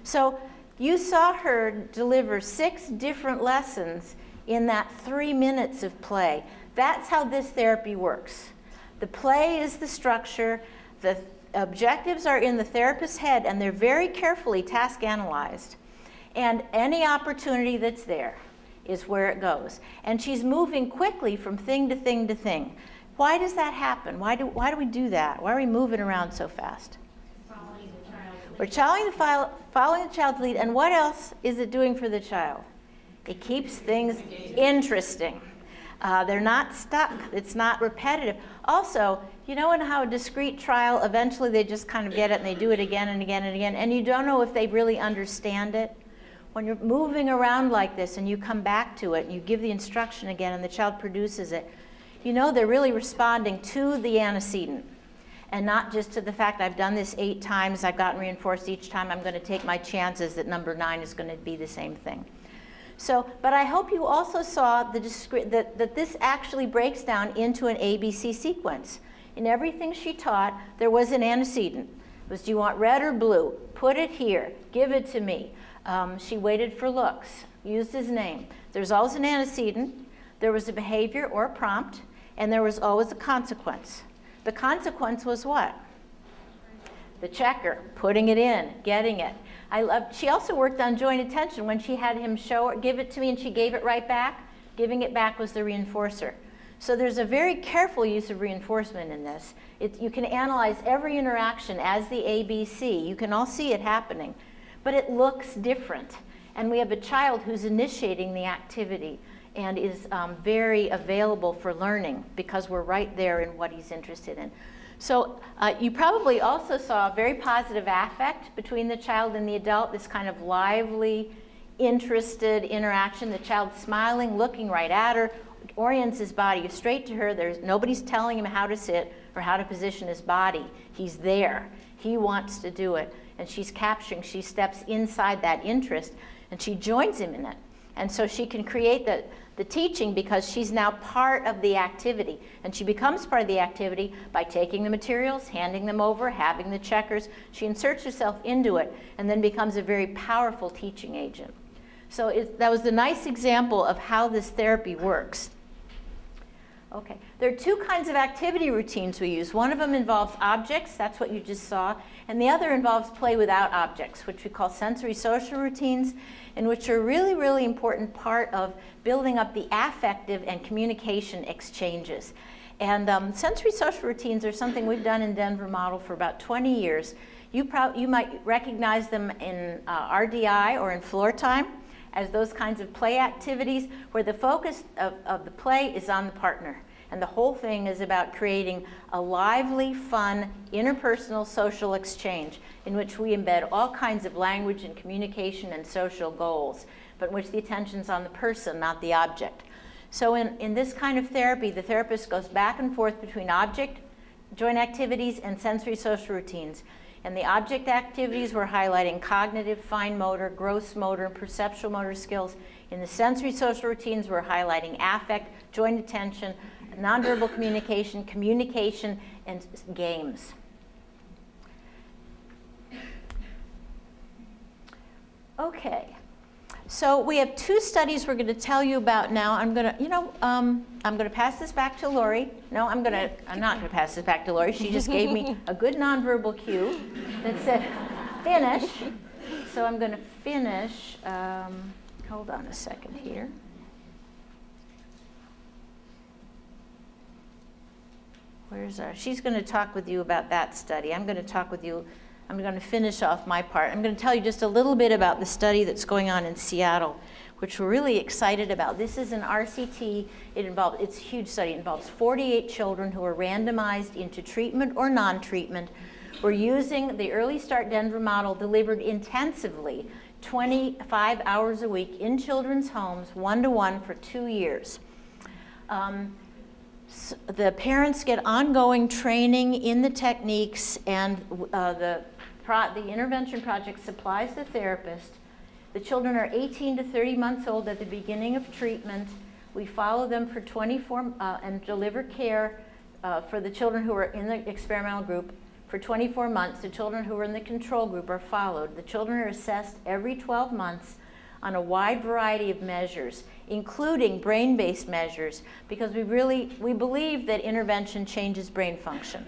So you saw her deliver six different lessons in that three minutes of play. That's how this therapy works. The play is the structure, the objectives are in the therapist's head, and they're very carefully task analyzed. And any opportunity that's there is where it goes. And she's moving quickly from thing to thing to thing. Why does that happen? Why do, why do we do that? Why are we moving around so fast? We're following the, following the child's lead, and what else is it doing for the child? It keeps things interesting. Uh, they're not stuck. It's not repetitive. Also, you know in how a discrete trial, eventually they just kind of get it and they do it again and again and again, and you don't know if they really understand it? When you're moving around like this and you come back to it and you give the instruction again and the child produces it, you know they're really responding to the antecedent and not just to the fact I've done this eight times, I've gotten reinforced each time, I'm going to take my chances that number nine is going to be the same thing. So, but I hope you also saw the that, that this actually breaks down into an ABC sequence. In everything she taught, there was an antecedent. It was, do you want red or blue? Put it here. Give it to me. Um, she waited for looks, used his name. There's always an antecedent. There was a behavior or a prompt, and there was always a consequence. The consequence was what? The checker, putting it in, getting it. I love, she also worked on joint attention when she had him show give it to me and she gave it right back. Giving it back was the reinforcer. So there's a very careful use of reinforcement in this. It, you can analyze every interaction as the ABC. You can all see it happening, but it looks different. And we have a child who's initiating the activity and is um, very available for learning because we're right there in what he's interested in. So uh, you probably also saw a very positive affect between the child and the adult, this kind of lively, interested interaction. The child smiling, looking right at her, orients his body straight to her. There's nobody's telling him how to sit or how to position his body. He's there. He wants to do it. And she's capturing, she steps inside that interest and she joins him in it. And so she can create the, the teaching because she's now part of the activity. And she becomes part of the activity by taking the materials, handing them over, having the checkers. She inserts herself into it and then becomes a very powerful teaching agent. So it, that was the nice example of how this therapy works. Okay, there are two kinds of activity routines we use. One of them involves objects, that's what you just saw, and the other involves play without objects, which we call sensory social routines, and which are really, really important part of building up the affective and communication exchanges. And um, sensory social routines are something we've done in Denver Model for about 20 years. You, you might recognize them in uh, RDI or in floor time as those kinds of play activities where the focus of, of the play is on the partner. And the whole thing is about creating a lively, fun, interpersonal social exchange in which we embed all kinds of language and communication and social goals, but in which the attention's on the person, not the object. So in, in this kind of therapy, the therapist goes back and forth between object, joint activities, and sensory social routines. And the object activities were highlighting cognitive, fine motor, gross motor, and perceptual motor skills. In the sensory social routines, we're highlighting affect, joint attention, nonverbal communication, communication, and games. Okay. So we have two studies we're going to tell you about now. I'm going to, you know, um, I'm going to pass this back to Laurie. No, I'm going to, I'm not going to pass this back to Laurie. She just gave me a good nonverbal cue that said finish. So I'm going to finish. Um, hold on a second here. Where's our, she's going to talk with you about that study. I'm going to talk with you I'm going to finish off my part. I'm going to tell you just a little bit about the study that's going on in Seattle, which we're really excited about. This is an RCT. It involves, it's a huge study. It involves 48 children who are randomized into treatment or non-treatment. We're using the Early Start Denver model delivered intensively 25 hours a week in children's homes, one-to-one -one for two years. Um, the parents get ongoing training in the techniques and uh, the the intervention project supplies the therapist. The children are 18 to 30 months old at the beginning of treatment. We follow them for 24 uh, and deliver care uh, for the children who are in the experimental group for 24 months. The children who are in the control group are followed. The children are assessed every 12 months on a wide variety of measures, including brain-based measures, because we really, we believe that intervention changes brain function.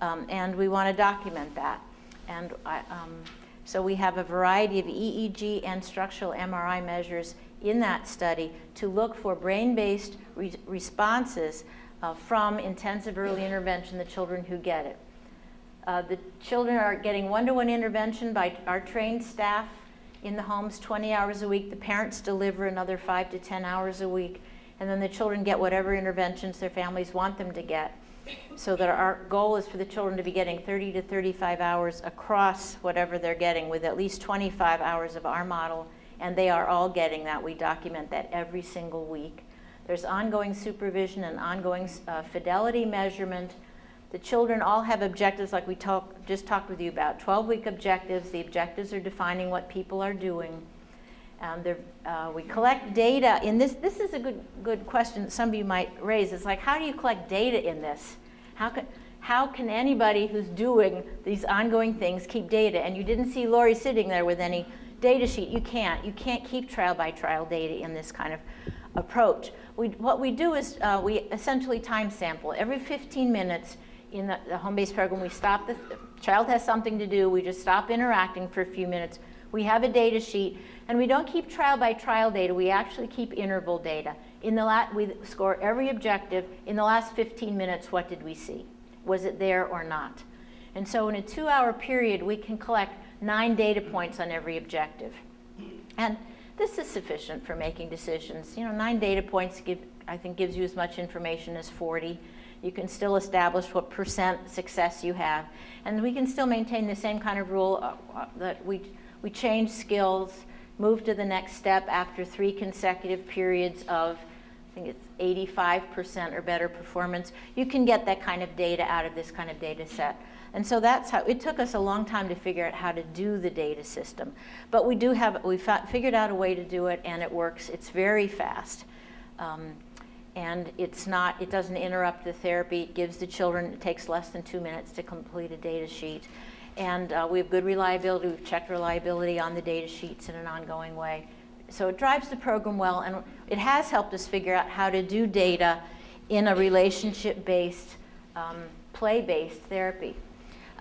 Um, and we want to document that. And I, um, so we have a variety of EEG and structural MRI measures in that study to look for brain-based re responses uh, from intensive early intervention, the children who get it. Uh, the children are getting one-to-one -one intervention by our trained staff in the homes 20 hours a week. The parents deliver another five to 10 hours a week. And then the children get whatever interventions their families want them to get so that our goal is for the children to be getting 30 to 35 hours across whatever they're getting with at least 25 hours of our model, and they are all getting that. We document that every single week. There's ongoing supervision and ongoing uh, fidelity measurement. The children all have objectives like we talk, just talked with you about, 12-week objectives. The objectives are defining what people are doing. Um, uh, we collect data in this. This is a good, good question that some of you might raise. It's like, how do you collect data in this? How can, how can anybody who's doing these ongoing things keep data? And you didn't see Laurie sitting there with any data sheet. You can't. You can't keep trial by trial data in this kind of approach. We, what we do is uh, we essentially time sample. Every 15 minutes in the, the home-based program, we stop, the, the child has something to do, we just stop interacting for a few minutes. We have a data sheet and we don't keep trial by trial data, we actually keep interval data. In the la we score every objective. In the last 15 minutes, what did we see? Was it there or not? And so in a two hour period, we can collect nine data points on every objective. And this is sufficient for making decisions. You know, nine data points give, I think gives you as much information as 40. You can still establish what percent success you have. And we can still maintain the same kind of rule uh, uh, that we, we change skills, move to the next step after three consecutive periods of, I think it's 85% or better performance. You can get that kind of data out of this kind of data set. And so that's how, it took us a long time to figure out how to do the data system. But we do have, we figured out a way to do it and it works. It's very fast. Um, and it's not, it doesn't interrupt the therapy. It gives the children, it takes less than two minutes to complete a data sheet. And uh, we have good reliability. We've checked reliability on the data sheets in an ongoing way. So it drives the program well, and it has helped us figure out how to do data in a relationship-based, um, play-based therapy.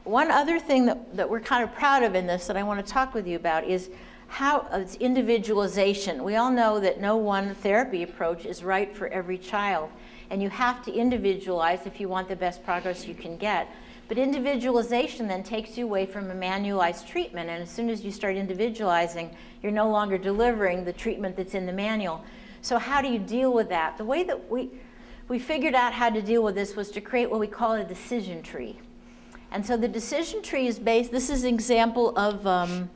One other thing that, that we're kind of proud of in this that I want to talk with you about is how uh, it's individualization. We all know that no one therapy approach is right for every child, and you have to individualize if you want the best progress you can get. But individualization then takes you away from a manualized treatment, and as soon as you start individualizing, you're no longer delivering the treatment that's in the manual. So how do you deal with that? The way that we, we figured out how to deal with this was to create what we call a decision tree. And so the decision tree is based, this is an example of um,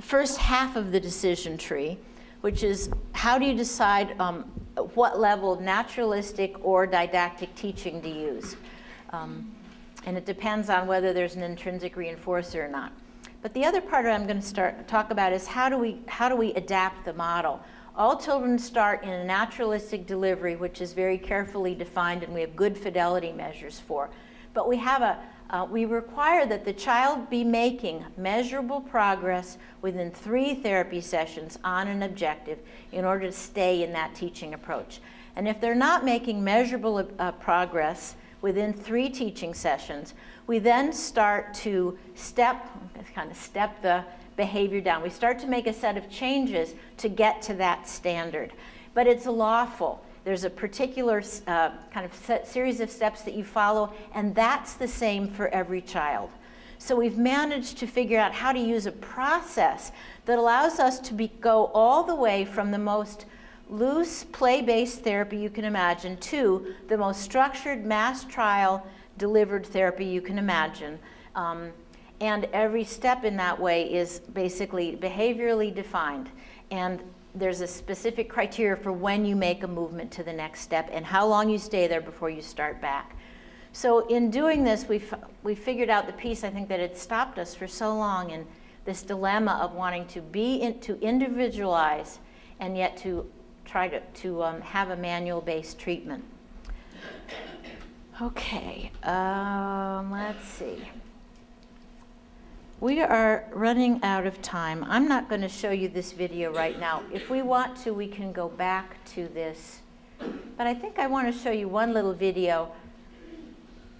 the first half of the decision tree, which is how do you decide um, what level of naturalistic or didactic teaching to use. Um, and it depends on whether there's an intrinsic reinforcer or not. But the other part I'm going to start talk about is how do we how do we adapt the model? All children start in a naturalistic delivery, which is very carefully defined, and we have good fidelity measures for. But we have a, uh, we require that the child be making measurable progress within three therapy sessions on an objective in order to stay in that teaching approach. And if they're not making measurable uh, progress within three teaching sessions, we then start to step, kind of step the behavior down. We start to make a set of changes to get to that standard. But it's lawful. There's a particular uh, kind of series of steps that you follow, and that's the same for every child. So we've managed to figure out how to use a process that allows us to be, go all the way from the most loose play-based therapy you can imagine to the most structured mass trial delivered therapy you can imagine. Um, and every step in that way is basically behaviorally defined. And there's a specific criteria for when you make a movement to the next step and how long you stay there before you start back. So in doing this, we we figured out the piece I think that had stopped us for so long in this dilemma of wanting to be in, to individualize and yet to try to, to um, have a manual-based treatment. Okay, um, let's see. We are running out of time. I'm not going to show you this video right now. If we want to, we can go back to this. But I think I want to show you one little video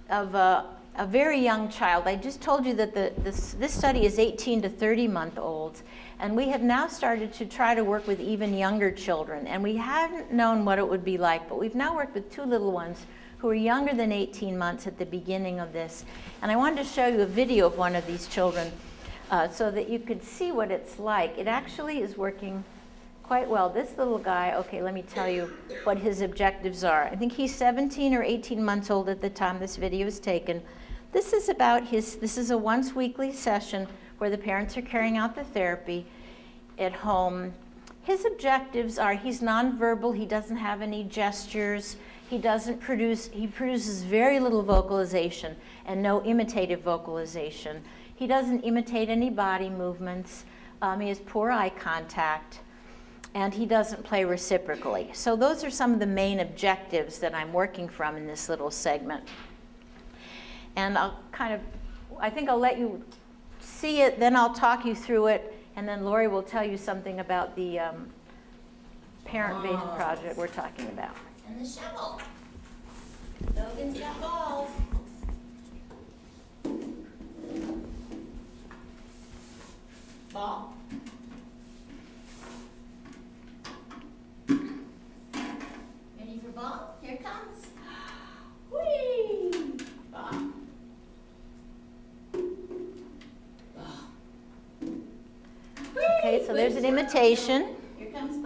of a, a very young child. I just told you that the, this, this study is 18 to 30 month olds. And we have now started to try to work with even younger children. And we haven't known what it would be like, but we've now worked with two little ones who are younger than 18 months at the beginning of this. And I wanted to show you a video of one of these children uh, so that you could see what it's like. It actually is working quite well. This little guy, okay, let me tell you what his objectives are. I think he's 17 or 18 months old at the time this video is taken. This is about his, this is a once weekly session where the parents are carrying out the therapy at home. His objectives are he's nonverbal, he doesn't have any gestures, he doesn't produce, he produces very little vocalization and no imitative vocalization. He doesn't imitate any body movements. Um, he has poor eye contact and he doesn't play reciprocally. So those are some of the main objectives that I'm working from in this little segment. And I'll kind of, I think I'll let you see it, then I'll talk you through it, and then Laurie will tell you something about the um, parent-based project we're talking about and the shovel. Logan's got balls. Ball. Ready for ball? Here it comes. Whee! Ball. Ball. Okay, so there's an imitation. Here comes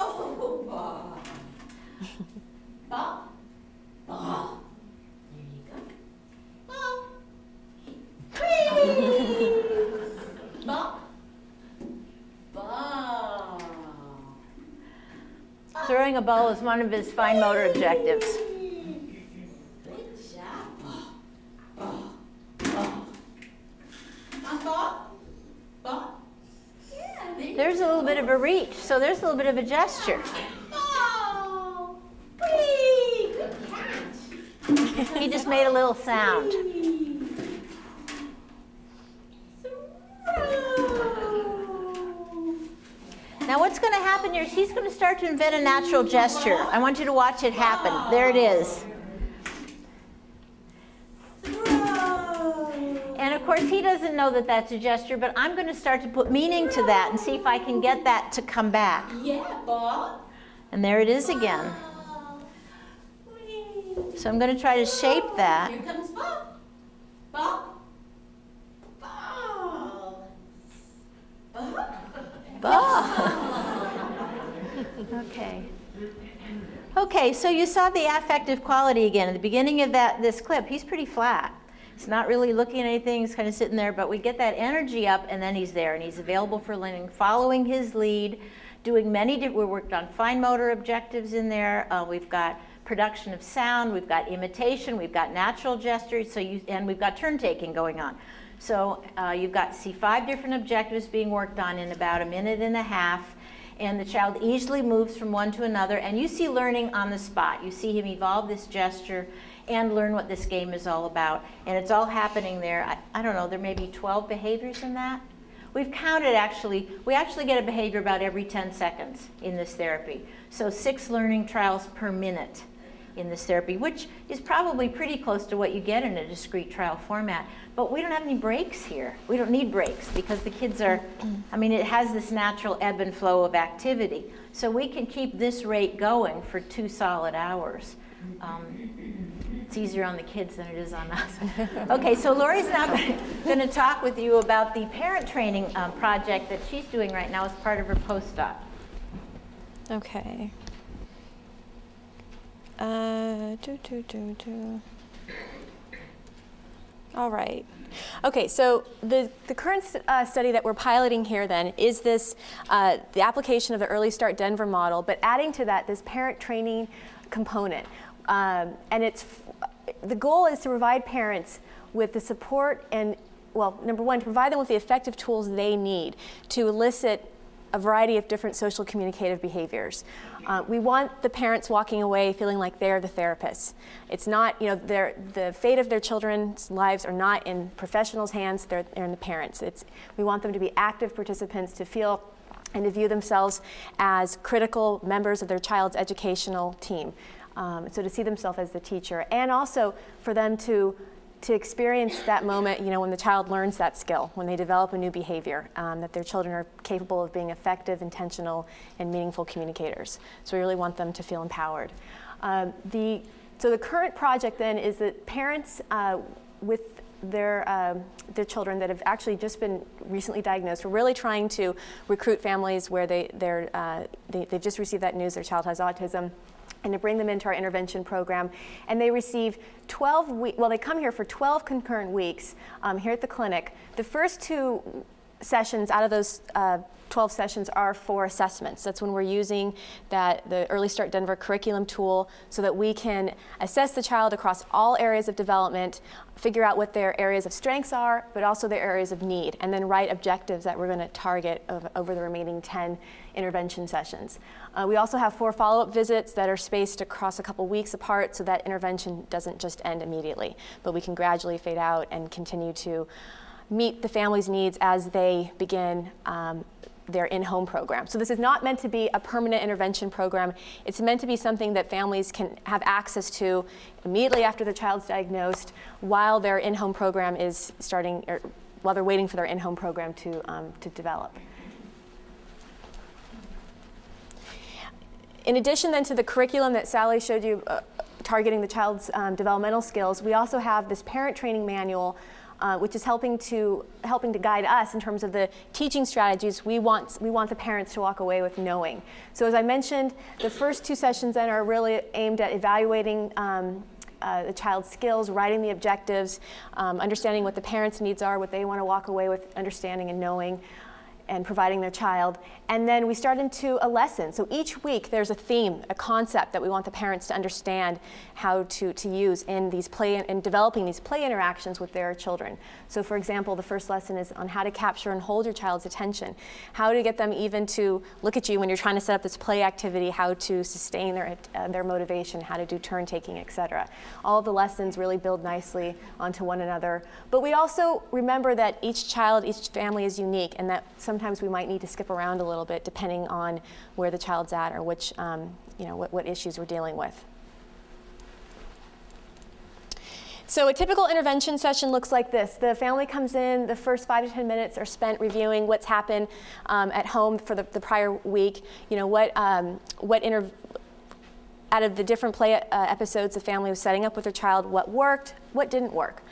There you go. Throwing a ball is one of his fine motor objectives. Good job. Ball. Ball. Ball. On ball. Ball. Yeah. there you There's a little bit of a reach, so there's a little bit of a gesture. Whee! Good catch. He just made a little sound. Now what's going to happen here is he's going to start to invent a natural gesture. I want you to watch it happen. There it is. Throw. And of course, he doesn't know that that's a gesture, but I'm going to start to put meaning to that and see if I can get that to come back. Yeah, ball. And there it is again. So I'm going to try to shape that. Here comes ball. Ball. Ball. Ball. Ball. okay. Okay, so you saw the affective quality again. At the beginning of that this clip, he's pretty flat. He's not really looking at anything, he's kind of sitting there, but we get that energy up and then he's there and he's available for learning, following his lead, doing many different, we worked on fine motor objectives in there. Uh, we've got production of sound, we've got imitation, we've got natural gestures, so you, and we've got turn taking going on. So uh, you've got, see five different objectives being worked on in about a minute and a half and the child easily moves from one to another and you see learning on the spot. You see him evolve this gesture and learn what this game is all about. And it's all happening there. I, I don't know, there may be 12 behaviors in that. We've counted actually, we actually get a behavior about every 10 seconds in this therapy. So six learning trials per minute in this therapy, which is probably pretty close to what you get in a discrete trial format. But we don't have any breaks here. We don't need breaks because the kids are, I mean, it has this natural ebb and flow of activity. So we can keep this rate going for two solid hours. Um, it's easier on the kids than it is on us. Okay, so Laurie's now going to talk with you about the parent training um, project that she's doing right now as part of her postdoc. Okay. Uh, do, do, do, do. All right. Okay, so the, the current uh, study that we're piloting here then is this, uh, the application of the Early Start Denver model, but adding to that this parent training component. Um, and it's, the goal is to provide parents with the support and, well, number one, provide them with the effective tools they need to elicit a variety of different social communicative behaviors. Uh, we want the parents walking away feeling like they're the therapists. It's not, you know, the fate of their children's lives are not in professionals' hands, they're, they're in the parents. It's, we want them to be active participants, to feel and to view themselves as critical members of their child's educational team. Um, so to see themselves as the teacher, and also for them to to experience that moment, you know, when the child learns that skill, when they develop a new behavior, um, that their children are capable of being effective, intentional, and meaningful communicators. So we really want them to feel empowered. Um, the, so the current project then is that parents uh, with their, um, their children that have actually just been recently diagnosed. We're really trying to recruit families where they, they're, uh, they, they've just received that news, their child has autism and to bring them into our intervention program. And they receive 12 weeks, well, they come here for 12 concurrent weeks um, here at the clinic. The first two sessions out of those uh, 12 sessions are for assessments. That's when we're using that the Early Start Denver curriculum tool so that we can assess the child across all areas of development, figure out what their areas of strengths are, but also their areas of need, and then write objectives that we're going to target of, over the remaining 10 intervention sessions. Uh, we also have four follow-up visits that are spaced across a couple weeks apart so that intervention doesn't just end immediately, but we can gradually fade out and continue to meet the family's needs as they begin um, their in-home program. So this is not meant to be a permanent intervention program. It's meant to be something that families can have access to immediately after the child's diagnosed while their in-home program is starting, or while they're waiting for their in-home program to, um, to develop. In addition then to the curriculum that Sally showed you uh, targeting the child's um, developmental skills, we also have this parent training manual uh, which is helping to helping to guide us in terms of the teaching strategies we want we want the parents to walk away with knowing. So as I mentioned, the first two sessions then are really aimed at evaluating. Um, uh, the child's skills, writing the objectives, um, understanding what the parents' needs are, what they want to walk away with understanding and knowing and providing their child. And then we start into a lesson. So each week there's a theme, a concept that we want the parents to understand how to, to use in these play in developing these play interactions with their children. So for example, the first lesson is on how to capture and hold your child's attention, how to get them even to look at you when you're trying to set up this play activity, how to sustain their, uh, their motivation, how to do turn taking, etc. All the lessons really build nicely onto one another. But we also remember that each child, each family is unique and that some sometimes we might need to skip around a little bit depending on where the child's at or which, um, you know, what, what issues we're dealing with. So a typical intervention session looks like this. The family comes in, the first five to 10 minutes are spent reviewing what's happened um, at home for the, the, prior week, you know, what, um, what inter out of the different play uh, episodes the family was setting up with their child, what worked, what didn't work.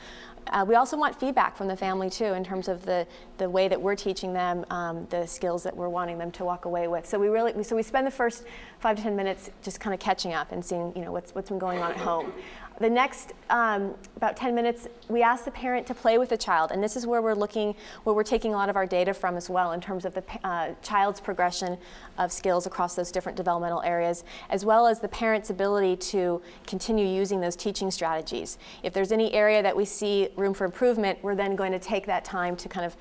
Uh, we also want feedback from the family too in terms of the, the way that we're teaching them um, the skills that we're wanting them to walk away with. So we really so we spend the first five to ten minutes just kind of catching up and seeing you know what's what's been going on at home. The next um, about 10 minutes, we ask the parent to play with the child, and this is where we're looking, where we're taking a lot of our data from as well in terms of the uh, child's progression of skills across those different developmental areas, as well as the parent's ability to continue using those teaching strategies. If there's any area that we see room for improvement, we're then going to take that time to kind of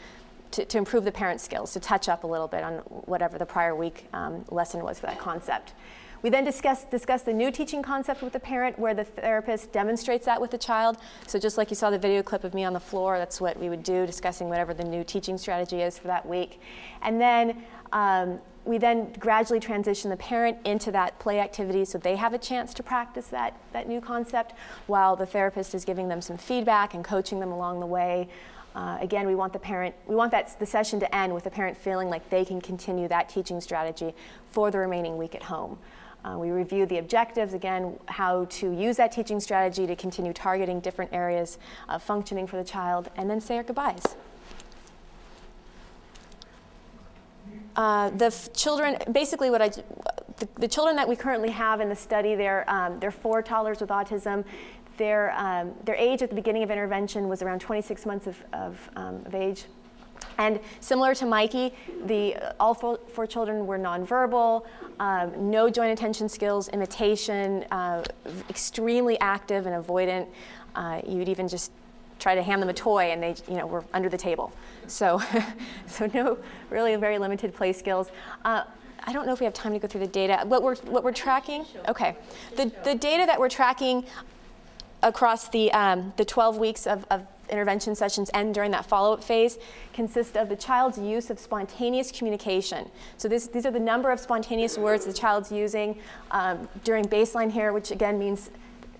to, to improve the parent's skills, to touch up a little bit on whatever the prior week um, lesson was for that concept. We then discuss, discuss the new teaching concept with the parent where the therapist demonstrates that with the child. So just like you saw the video clip of me on the floor, that's what we would do, discussing whatever the new teaching strategy is for that week. And then um, we then gradually transition the parent into that play activity so they have a chance to practice that, that new concept while the therapist is giving them some feedback and coaching them along the way. Uh, again, we want the parent, we want that, the session to end with the parent feeling like they can continue that teaching strategy for the remaining week at home. Uh, we review the objectives, again, how to use that teaching strategy to continue targeting different areas of functioning for the child, and then say our goodbyes. Uh, the children, basically what I, the, the, children that we currently have in the study, they're, um, they're four toddlers with autism. Their, um, their age at the beginning of intervention was around 26 months of, of, um, of age. And similar to Mikey, the, all four, four children were nonverbal, um, no joint attention skills, imitation, uh, extremely active and avoidant. Uh, you'd even just try to hand them a toy and they you know, were under the table. So, so no really very limited play skills. Uh, I don't know if we have time to go through the data. What we're, what we're tracking, okay. The, the data that we're tracking across the, um, the 12 weeks of, of intervention sessions end during that follow-up phase consist of the child's use of spontaneous communication. So this, these are the number of spontaneous words the child's using um, during baseline here, which again means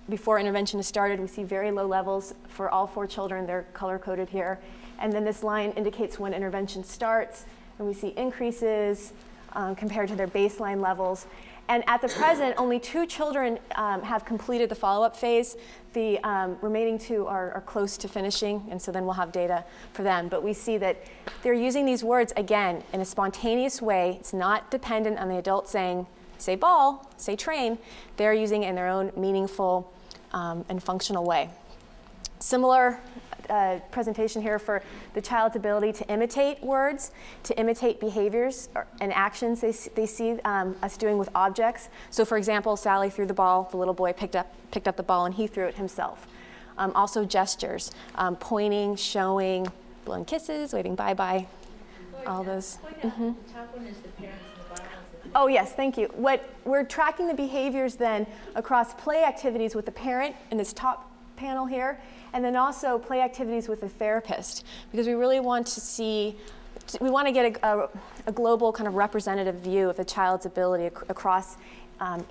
before intervention is started, we see very low levels for all four children. They're color-coded here. And then this line indicates when intervention starts, and we see increases um, compared to their baseline levels. And at the present, only two children um, have completed the follow-up phase. The um, remaining two are, are, close to finishing, and so then we'll have data for them. But we see that they're using these words, again, in a spontaneous way. It's not dependent on the adult saying, say ball, say train. They're using it in their own meaningful um, and functional way. Similar uh, presentation here for the child's ability to imitate words, to imitate behaviors and actions they, they see um, us doing with objects. So for example, Sally threw the ball, the little boy picked up, picked up the ball and he threw it himself. Um, also gestures, um, pointing, showing, blowing kisses, waving bye-bye, all those. Mm-hmm. Oh, yes, thank you. What we're tracking the behaviors then across play activities with the parent in this top panel here, and then also play activities with a therapist because we really want to see we want to get a, a, a, global kind of representative view of the child's ability ac across um,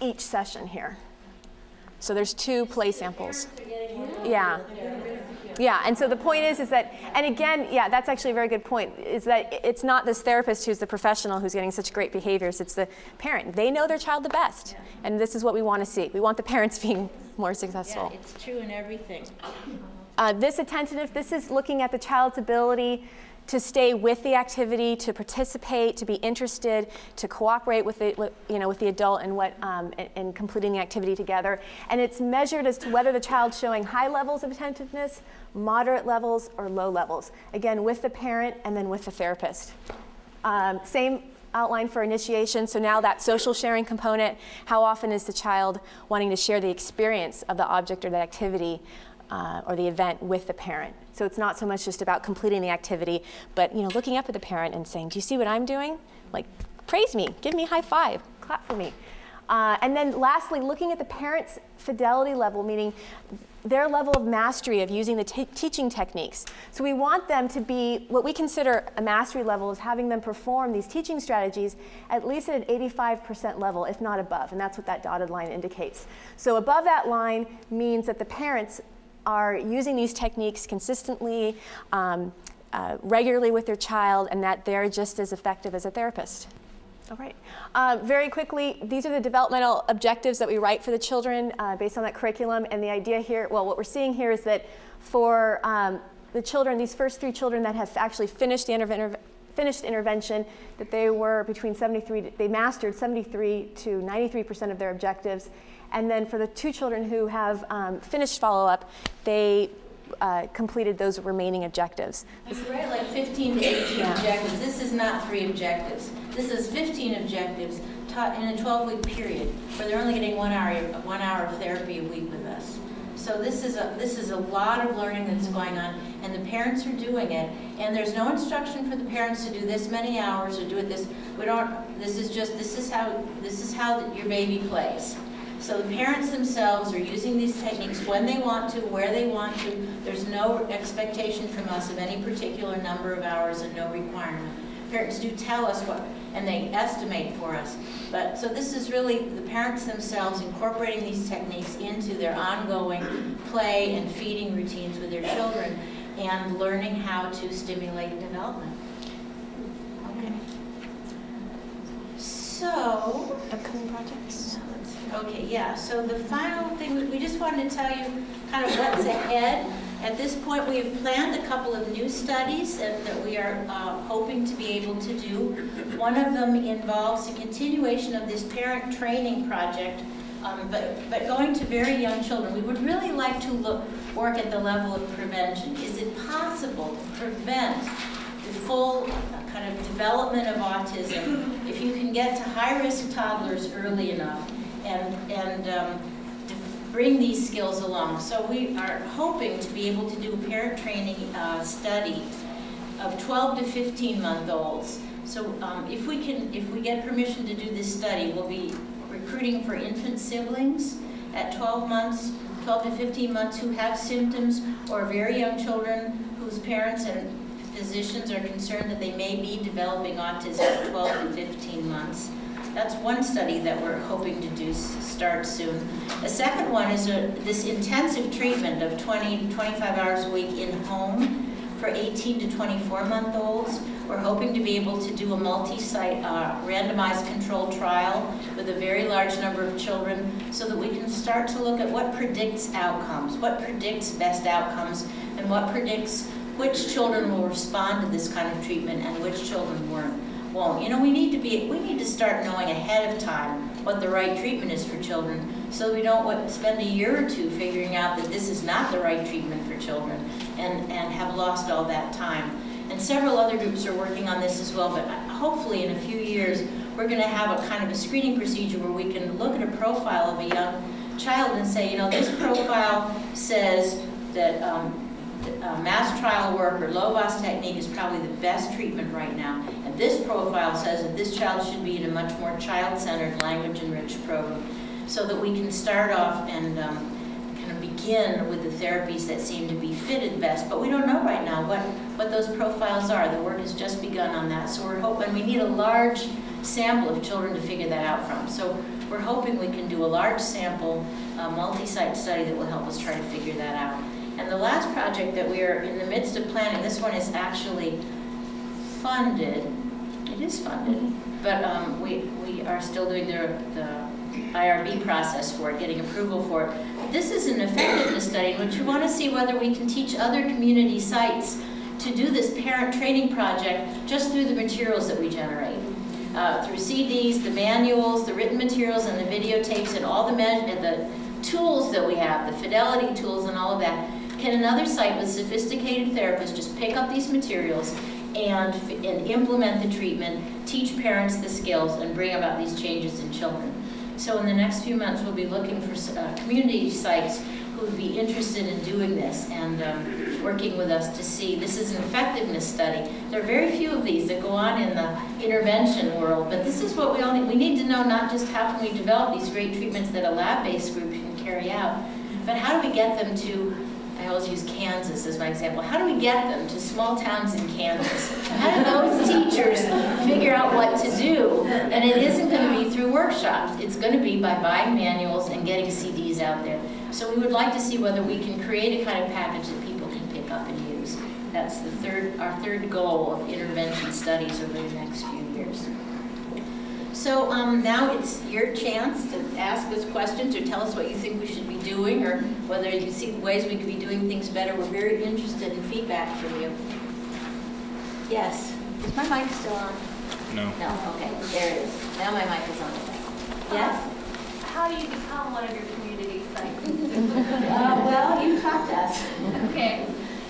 each session here. So there's two play samples. Yeah. Yeah, and so the point is, is that, and again, yeah, that's actually a very good point, is that it's not this therapist who's the professional who's getting such great behaviors, it's the parent. They know their child the best, and this is what we want to see. We want the parents being more successful. Yeah, it's true in everything. Uh, this attentiveness, this is looking at the child's ability to stay with the activity, to participate, to be interested, to cooperate with the, with, you know, with the adult in, what, um, in, in completing the activity together. And it's measured as to whether the child's showing high levels of attentiveness, moderate levels, or low levels. Again, with the parent and then with the therapist. Um, same outline for initiation. So now that social sharing component, how often is the child wanting to share the experience of the object or the activity uh, or the event with the parent? So it's not so much just about completing the activity, but you know, looking up at the parent and saying, "Do you see what I'm doing? Like, praise me, give me high five, clap for me." Uh, and then lastly, looking at the parent's fidelity level, meaning their level of mastery of using the teaching techniques. So we want them to be what we consider a mastery level is having them perform these teaching strategies at least at an 85% level, if not above, and that's what that dotted line indicates. So above that line means that the parents are using these techniques consistently, um, uh, regularly with their child, and that they're just as effective as a therapist. All right. Uh, very quickly, these are the developmental objectives that we write for the children uh, based on that curriculum. And the idea here, well, what we're seeing here is that for um, the children, these first three children that have actually finished the interv finished intervention, that they were between 73, they mastered 73 to 93% of their objectives. And then for the two children who have um, finished follow-up, they uh, completed those remaining objectives. You write like 15 to 18 yeah. objectives. This is not three objectives. This is 15 objectives taught in a 12-week period where they're only getting one hour, one hour of therapy a week with us. So this is a this is a lot of learning that's going on, and the parents are doing it. And there's no instruction for the parents to do this many hours or do it this. We don't. This is just this is how this is how your baby plays. So the parents themselves are using these techniques when they want to, where they want to. There's no expectation from us of any particular number of hours and no requirement. Parents do tell us what, and they estimate for us. But so this is really the parents themselves incorporating these techniques into their ongoing play and feeding routines with their children and learning how to stimulate development. Okay. So, upcoming projects. Okay, yeah, so the final thing, we just wanted to tell you kind of what's ahead. At this point, we have planned a couple of new studies that, that we are uh, hoping to be able to do. One of them involves a continuation of this parent training project, um, but, but going to very young children. We would really like to look, work at the level of prevention. Is it possible to prevent the full uh, kind of development of autism if you can get to high-risk toddlers early enough and, and um, bring these skills along. So we are hoping to be able to do a parent training uh, study of 12 to 15 month olds. So um, if we can, if we get permission to do this study, we'll be recruiting for infant siblings at 12 months, 12 to 15 months who have symptoms or very young children whose parents and physicians are concerned that they may be developing autism at 12 to 15 months. That's one study that we're hoping to do start soon. The second one is a, this intensive treatment of 20, 25 hours a week in home for 18 to 24 month olds. We're hoping to be able to do a multi-site uh, randomized controlled trial with a very large number of children so that we can start to look at what predicts outcomes, what predicts best outcomes, and what predicts which children will respond to this kind of treatment and which children won't You know, we need to be, we need to start knowing ahead of time what the right treatment is for children so we don't spend a year or two figuring out that this is not the right treatment for children and, and have lost all that time. And several other groups are working on this as well, but hopefully in a few years we're going to have a kind of a screening procedure where we can look at a profile of a young child and say, you know, this profile says that um, uh, mass trial work or Lovaas technique is probably the best treatment right now. This profile says that this child should be in a much more child-centered, language-enriched program so that we can start off and um, kind of begin with the therapies that seem to be fitted best. But we don't know right now what, what those profiles are. The work has just begun on that. So we're hoping we need a large sample of children to figure that out from. So we're hoping we can do a large sample, multi-site study that will help us try to figure that out. And the last project that we are in the midst of planning, this one is actually funded. It is funded, but um, we, we are still doing the, the IRB process for it, getting approval for it. This is an effectiveness study in which we want to see whether we can teach other community sites to do this parent training project just through the materials that we generate. Uh, through CDs, the manuals, the written materials, and the videotapes, and all the, and the tools that we have, the fidelity tools and all of that, can another site with sophisticated therapists just pick up these materials and, and implement the treatment, teach parents the skills, and bring about these changes in children. So in the next few months, we'll be looking for uh, community sites who would be interested in doing this and um, working with us to see. This is an effectiveness study. There are very few of these that go on in the intervention world, but this is what we all need. We need to know not just how can we develop these great treatments that a lab-based group can carry out, but how do we get them to I always use Kansas as my example. How do we get them to small towns in Kansas? How do those teachers figure out what to do? And it isn't going to be through workshops. It's going to be by buying manuals and getting CDs out there. So we would like to see whether we can create a kind of package that people can pick up and use. That's the third, our third goal of intervention studies over the next few years. So um, now it's your chance to ask us questions or tell us what you think we should be doing or whether you see ways we could be doing things better. We're very interested in feedback from you. Yes. Is my mic still on? No. No, okay, there it is. Now my mic is on. Yes? How do you become one of your community sites? Uh, well, you taught us. Okay.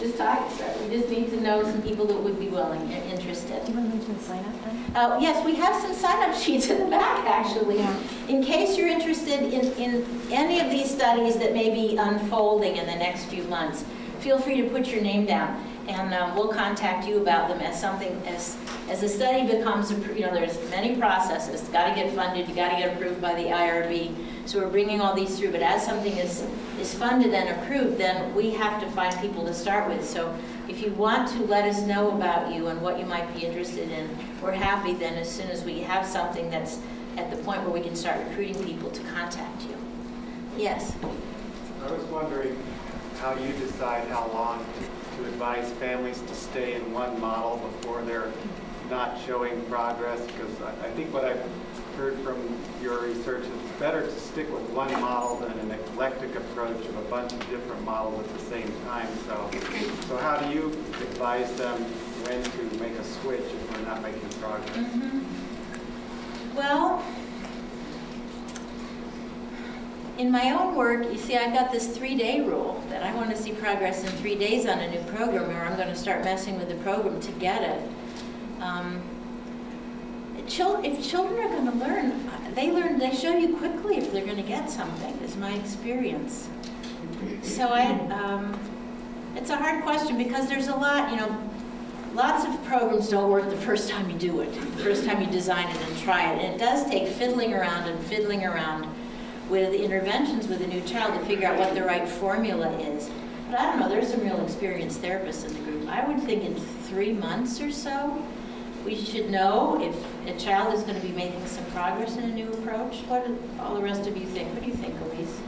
Just talk, we just need to know some people that would be willing and interested. Do you want to mention sign up then? Uh, yes, we have some sign-up sheets in the back, actually. Yeah. In case you're interested in, in any of these studies that may be unfolding in the next few months, feel free to put your name down, and um, we'll contact you about them as something, as, as the study becomes, you know, there's many processes. Got to get funded, you got to get approved by the IRB. So we're bringing all these through, but as something is, is funded and approved, then we have to find people to start with. So if you want to let us know about you and what you might be interested in, we're happy then as soon as we have something that's at the point where we can start recruiting people to contact you. Yes? I was wondering how you decide how long to, advise families to stay in one model before they're not showing progress, because I, I think what I've heard from your research, it's better to stick with one model than an eclectic approach of a bunch of different models at the same time. So, so how do you advise them when to make a switch if we're not making progress? Mm -hmm. Well, in my own work, you see, I've got this three-day rule that I want to see progress in three days on a new program, or I'm going to start messing with the program to get it. Um, if children are going to learn, they learn, they show you quickly if they're going to get something, is my experience. So I, um, it's a hard question because there's a lot, you know, lots of programs don't work the first time you do it, the first time you design it and try it. And it does take fiddling around and fiddling around with interventions with a new child to figure out what the right formula is. But I don't know, there's some real experienced therapists in the group. I would think in three months or so, we should know if a child is going to be making some progress in a new approach. What do all the rest of you think? What do you think, Elise?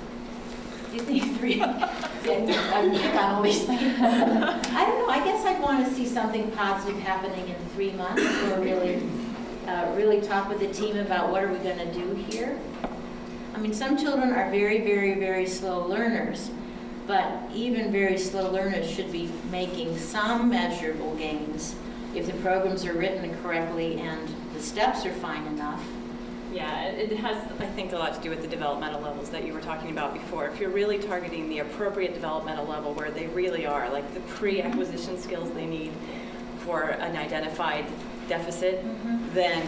Do you think three? I'm pick on Elise. I don't know. I guess I'd want to see something positive happening in three months, or really, uh, really talk with the team about what are we going to do here. I mean, some children are very, very, very slow learners, but even very slow learners should be making some measurable gains if the programs are written correctly and the steps are fine enough. Yeah, it has, I think, a lot to do with the developmental levels that you were talking about before. If you're really targeting the appropriate developmental level where they really are, like the pre-acquisition skills they need for an identified deficit, mm -hmm. then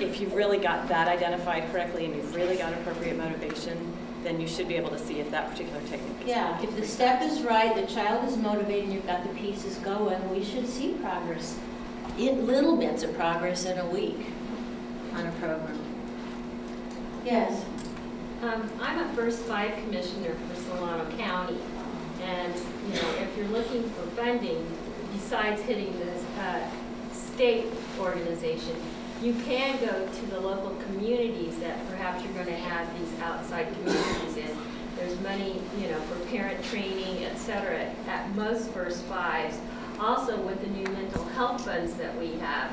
if you've really got that identified correctly and you've really got appropriate motivation, then you should be able to see if that particular technique Yeah, if the step is right, the child is motivated, and you've got the pieces going, we should see progress. In little bits of progress in a week on a program. Yes? Um, I'm a first five commissioner for Solano County. And, you know, if you're looking for funding, besides hitting the uh, state organization, you can go to the local communities that perhaps you're going to have these outside communities in. There's money, you know, for parent training, et cetera, at most first fives. Also with the new mental health funds that we have,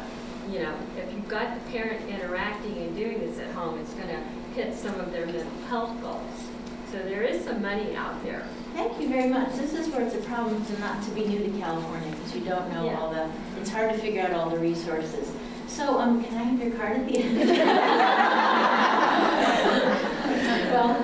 you know, if you've got the parent interacting and doing this at home, it's going to hit some of their mental health goals. So there is some money out there. Thank you very much. This is where it's a problem to not to be new to California because you don't know Yeah. all the, it's hard to figure out all the resources. So, um, can I have your card at the end? Well,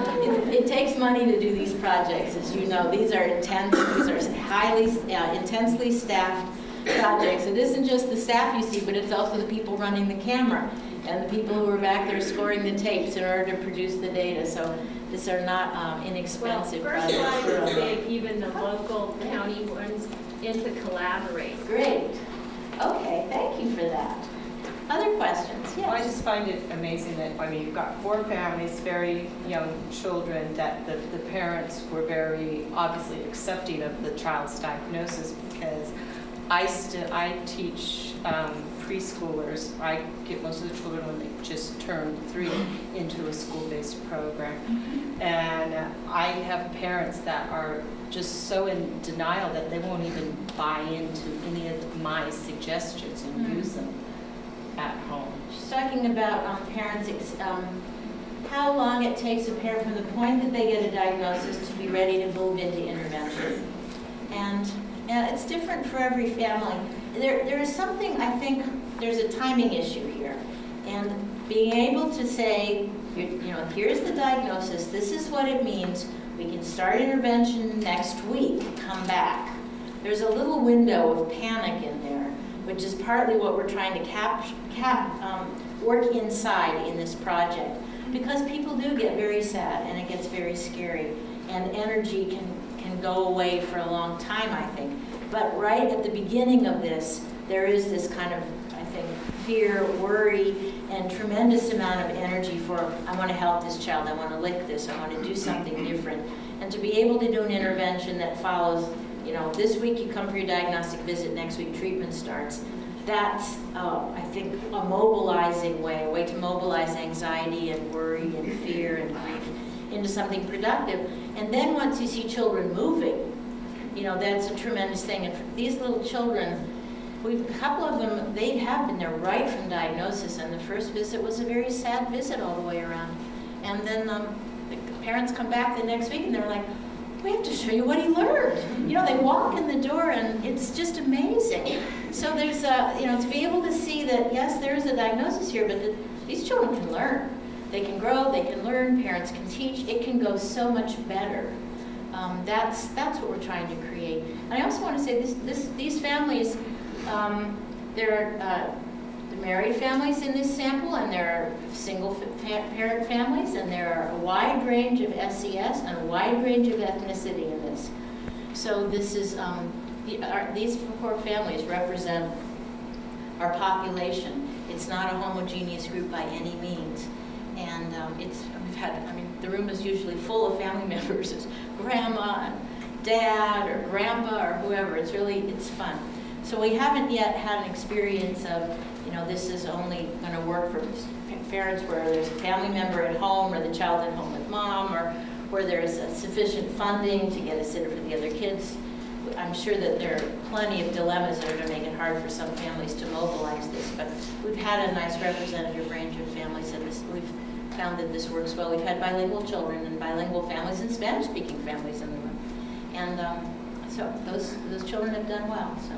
it, takes money to do these projects, as you know. These are intense, these are highly, uh, intensely staffed projects. It isn't just the staff you see, but it's also the people running the camera and the people who are back there scoring the tapes in order to produce the data. So these are not um, Well, inexpensive First projects. For is us. big, even the local county ones, into collaborate. Great. Okay, thank you for that. Other questions? Well, I just find it amazing that, I mean, you've got four families, very young children, that the, the parents were very obviously accepting of the child's diagnosis because I still, I teach um, preschoolers, I get most of the children when they just turn three into a school-based program. And uh, I have parents that are just so in denial that they won't even buy into any of my suggestions and Mhm. use them at home. She's talking about um, parents, um, how long it takes a parent from the point that they get a diagnosis to be ready to move into intervention. And it's different for every family. There, there is something, I think, there's a timing issue here. And being able to say, you know, here's the diagnosis, this is what it means, we can start intervention next week, come back. There's a little window of panic in there, which is partly what we're trying to cap, cap, um, work inside in this project. Because people do get very sad and it gets very scary and energy can, can go away for a long time, I think. But right at the beginning of this, there is this kind of, I think, fear, worry, and tremendous amount of energy for, I want to help this child, I want to lick this, I want to do something different. And to be able to do an intervention that follows, you know, this week you come for your diagnostic visit, next week treatment starts, that's, uh, I think, a mobilizing way, a way to mobilize anxiety and worry and fear and grief into something productive. And then once you see children moving, you know, that's a tremendous thing. And for these little children, we've, a couple of them, they have been there right from diagnosis, and the first visit was a very sad visit all the way around. And then um, the parents come back the next week and they're like, we have to show you what he learned. You know, they walk in the door and it's just amazing. So there's a, you know, to be able to see that, yes, there is a diagnosis here, but that these children can learn. They can grow, they can learn, parents can teach, it can go so much better. Um, that's, that's what we're trying to create. And I also want to say this, this, these families, um, there are uh, the married families in this sample, and there are single fa- parent families, and there are a wide range of SES and a wide range of ethnicity in this. So this is, um, the- our- these four families represent our population. It's not a homogeneous group by any means. And um, it's, we've had, I mean, the room is usually full of family members. It's grandma and dad or grandpa or whoever. It's really, it's fun. So we haven't yet had an experience of, you know, this is only going to work for parents where there's a family member at home or the child at home with mom or where there's sufficient funding to get a sitter for the other kids. I'm sure that there are plenty of dilemmas that are going to make it hard for some families to mobilize this, but we've had a nice representative range of families and this, we've found that this works well. We've had bilingual children and bilingual families and Spanish-speaking families in the room. And um, so those, those children have done well, so.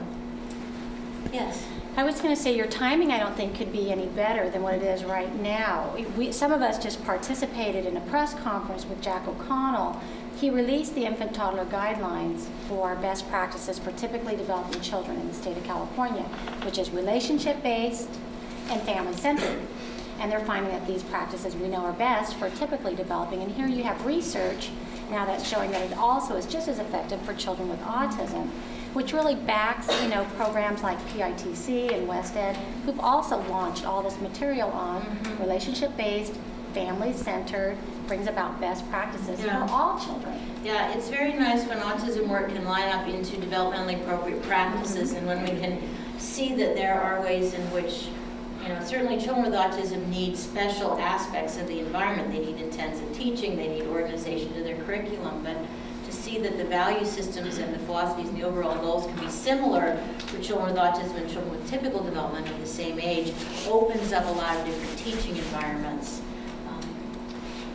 Yes. I was going to say your timing, I don't think, could be any better than what it is right now. We, some of us just participated in a press conference with Jack O'Connell. He released the infant toddler guidelines for best practices for typically developing children in the state of California, which is relationship based and family centered. And they're finding that these practices we know are best for typically developing. And here you have research now that's showing that it also is just as effective for children with autism which really backs, you know, programs like PITC and WestEd, who've also launched all this material on Mhm. relationship-based, family-centered, brings about best practices Yeah. for all children. Yeah, it's very nice when autism work can line up into developmentally appropriate practices and when we can see that there are ways in which, you know, certainly children with autism need special aspects of the environment. They need intensive teaching, they need organization to their curriculum, but see that the value systems and the philosophies and the overall goals can be similar for children with autism and children with typical development of the same age opens up a lot of different teaching environments. Um,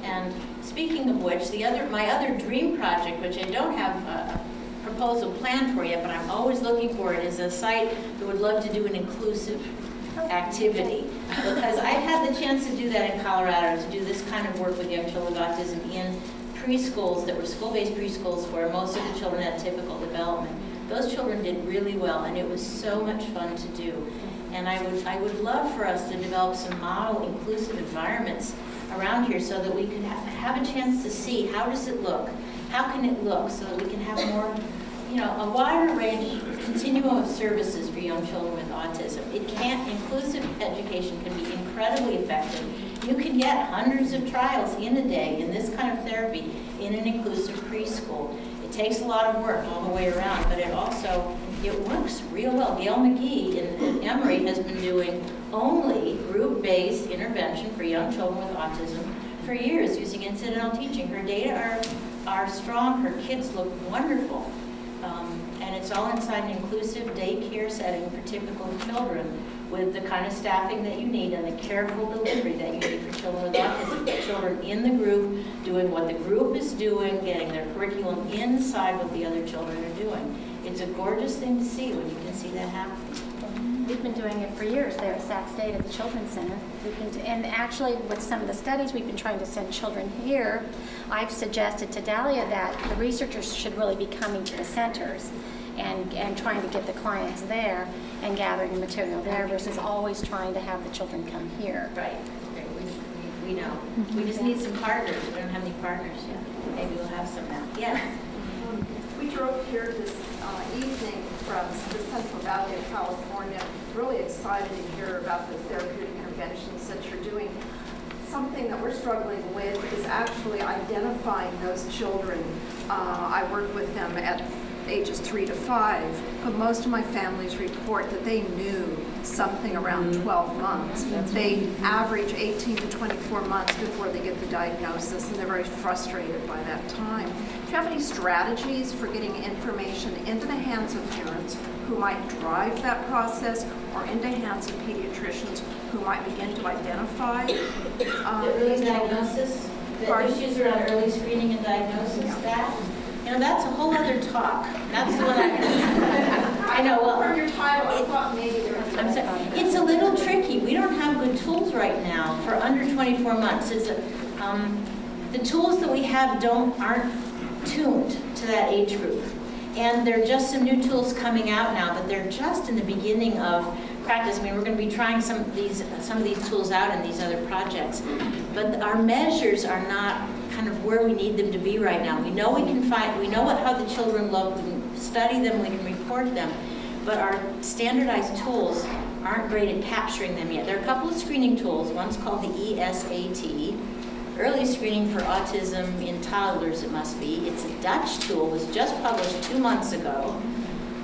And speaking of which, the other, my other dream project, which I don't have a proposal planned for yet, but I'm always looking for it, is a site that would love to do an inclusive activity. Because I've had the chance to do that in Colorado, to do this kind of work with young children with autism in preschools that were school-based preschools where most of the children had typical development. Those children did really well, and it was so much fun to do. And I would, I would love for us to develop some model inclusive environments around here so that we could ha have a chance to see how does it look? How can it look so that we can have more, you know, a wider range continuum of services for young children with autism. It can't, inclusive education can be incredibly effective. You can get hundreds of trials in a day in this kind of therapy in an inclusive preschool. It takes a lot of work all the way around, but it also, it works real well. Gail McGee in, in Emory has been doing only group-based intervention for young children with autism for years using incidental teaching. Her data are, are strong, her kids look wonderful. Um, and it's all inside an inclusive daycare setting for typical children with the kind of staffing that you need and the careful delivery that you need for children with autism. Children in the group doing what the group is doing, getting their curriculum inside what the other children are doing. It's a gorgeous thing to see when you can see that happen. We've been doing it for years there at Sac State at the Children's Center. We've been, and actually, with some of the studies we've been trying to send children here, I've suggested to Dahlia that the researchers should really be coming to the centers and, and trying to get the clients there and gathering the material there versus always trying to have the children come here. Right. Right. We, we, we know. We just need some partners. We don't have any partners yet. Maybe we'll have some now. Yeah. Um, we drove here this uh, evening from the Central Valley of California, really excited to hear about the therapeutic interventions that you're doing. Something that we're struggling with is actually identifying those children. Uh, I work with them at ages three to five, but most of my families report that they knew something around Mm-hmm. 12 months. They average 18 to 24 months before they get the diagnosis, and they're very frustrated by that time. Do you have any strategies for getting information into the hands of parents who might drive that process, or into hands of pediatricians who might begin to identify uh, The early these children? diagnosis, the Pardon? issues around early screening and diagnosis, that, you know, that's a whole other talk. That's the one I, I know, well. From your title, I thought maybe there was. I'm sorry, it's a little tricky. We don't have good tools right now for under 24 months. It's a, um, the tools that we have don't, aren't tuned to that age group. And there are just some new tools coming out now, but they're just in the beginning of practice. I mean, we're going to be trying some of these, some of these tools out in these other projects. But our measures are not kind of where we need them to be right now. We know we can find, we know what, how the children look, we can study them, we can report them, but our standardized tools aren't great at capturing them yet. There are a couple of screening tools. One's called the ESAT, Early Screening for Autism in Toddlers, it must be. It's a Dutch tool, was just published two months ago.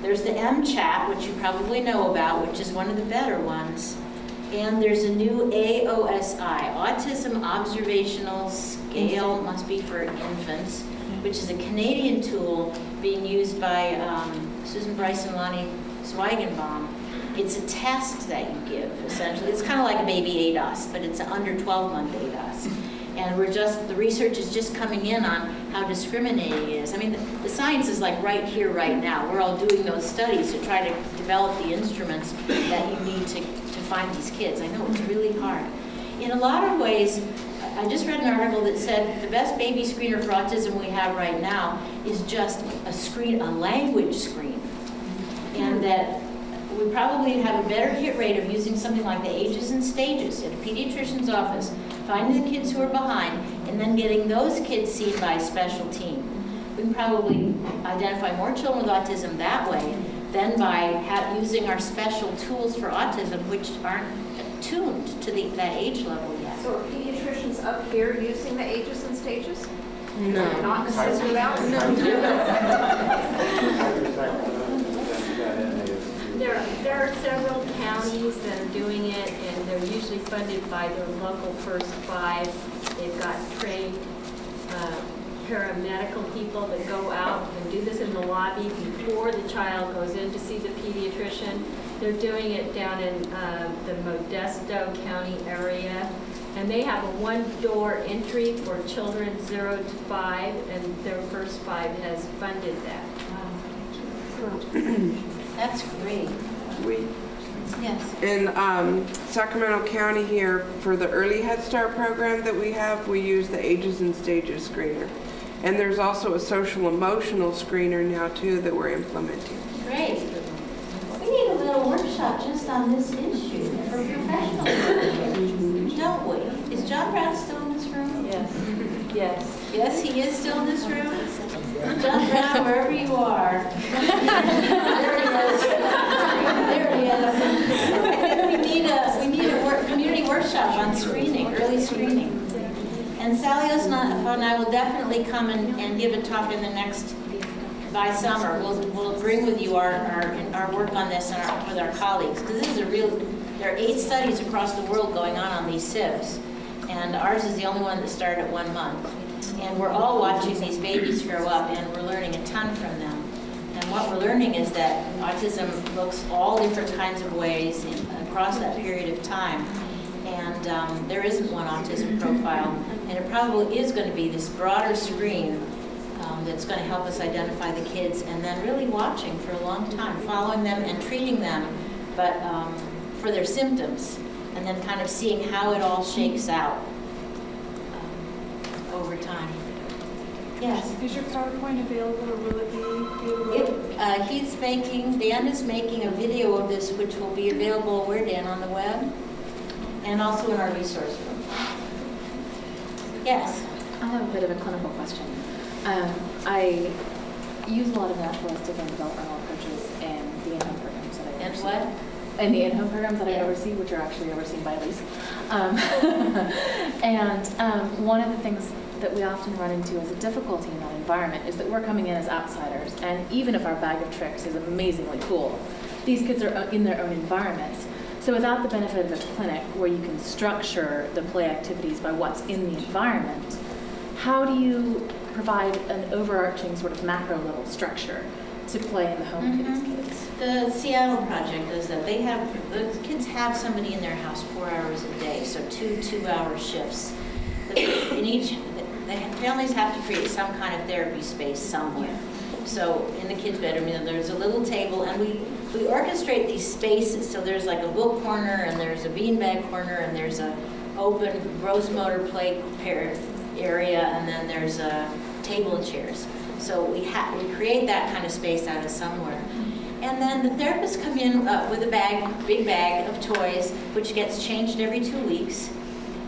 There's the MCHAT, which you probably know about, which is one of the better ones. And there's a new AOSI, Autism Observational Scale, must be for infants, which is a Canadian tool being used by um, Susan Bryson and Lonnie Zwaigenbaum. It's a test that you give, essentially. It's kind of like a baby ADOS, but it's an under 12-month ADOS. And we're just, the research is just coming in on how discriminating it is. I mean, the, the science is like right here, right now. We're all doing those studies to try to develop the instruments that you need to find these kids. I know it's really hard. In a lot of ways, I just read an article that said the best baby screener for autism we have right now is just a screen, a language screen. And that we probably have a better hit rate of using something like the ages and stages at a pediatrician's office, finding the kids who are behind, and then getting those kids seen by a special team. We can probably identify more children with autism that way than by ha- using our special tools for autism, which aren't tuned to the, that age level yet. So are pediatricians up here using the ages and stages? No. Not in the Sister Valley? There, there are several counties that are doing it, and they're usually funded by their local first five. They've got trained uh, paramedical people that go out and do this in the lobby before the child goes in to see the pediatrician. They're doing it down in uh, the Modesto County area, And they have a one-door entry for children zero to five, and their first five has funded that. Wow. That's great. We, Yes. in um, Sacramento County here, for the early Head Start program that we have, we use the Ages and Stages screener. And there's also a social emotional screener now too that we're implementing. Great. We need a little workshop just on this issue for professionals, don't we? Is John Brown still in this room? Yes, yes. Yes, he is still in this room? John Brown, wherever you are. There he is. There he is. I think we need a, we need a work, community workshop on screening, early screening. And Sally Ozonoff and I will definitely come and, and give a talk in the next, by summer. We'll, we'll bring with you our, our, our work on this and our, with our colleagues, because this is a real, there are eight studies across the world going on on these sibs. And ours is the only one that started at one month. And we're all watching these babies grow up, and we're learning a ton from them. And what we're learning is that autism looks all different kinds of ways in, across that period of time. And um, there isn't one autism profile. And it probably is going to be this broader screen um, that's going to help us identify the kids and then really watching for a long time, following them and treating them, but um, for their symptoms, and then kind of seeing how it all shakes out um, over time. Yes? Is your PowerPoint available or will it be available? It, uh, he's making, Dan is making a video of this, which will be available where, Dan, on the web? And also in our resource room. Yes? I have a bit of a clinical question. Um, I use a lot of naturalistic and developmental approaches in the in-home programs that I And oversee. what? In the in-home programs that I Yeah. oversee, which are actually overseen by Lisa. Um, and um, one of the things that we often run into as a difficulty in that environment is that we're coming in as outsiders. And even if our bag of tricks is amazingly cool, these kids are in their own environment. So without the benefit of a clinic where you can structure the play activities by what's in the environment, how do you provide an overarching sort of macro level structure to play in the home for these mm-hmm. kids? The Seattle project is that they have, the kids have somebody in their house four hours a day, so two two-hour shifts. In each, the families have to create some kind of therapy space somewhere. So in the kids' bedroom, you know, there's a little table, and we, we orchestrate these spaces. So there's like a book corner, and there's a beanbag corner, and there's a open gross motor play area, and then there's a table and chairs. So we have, we create that kind of space out of somewhere. And then the therapists come in uh, with a bag, big bag of toys, which gets changed every two weeks.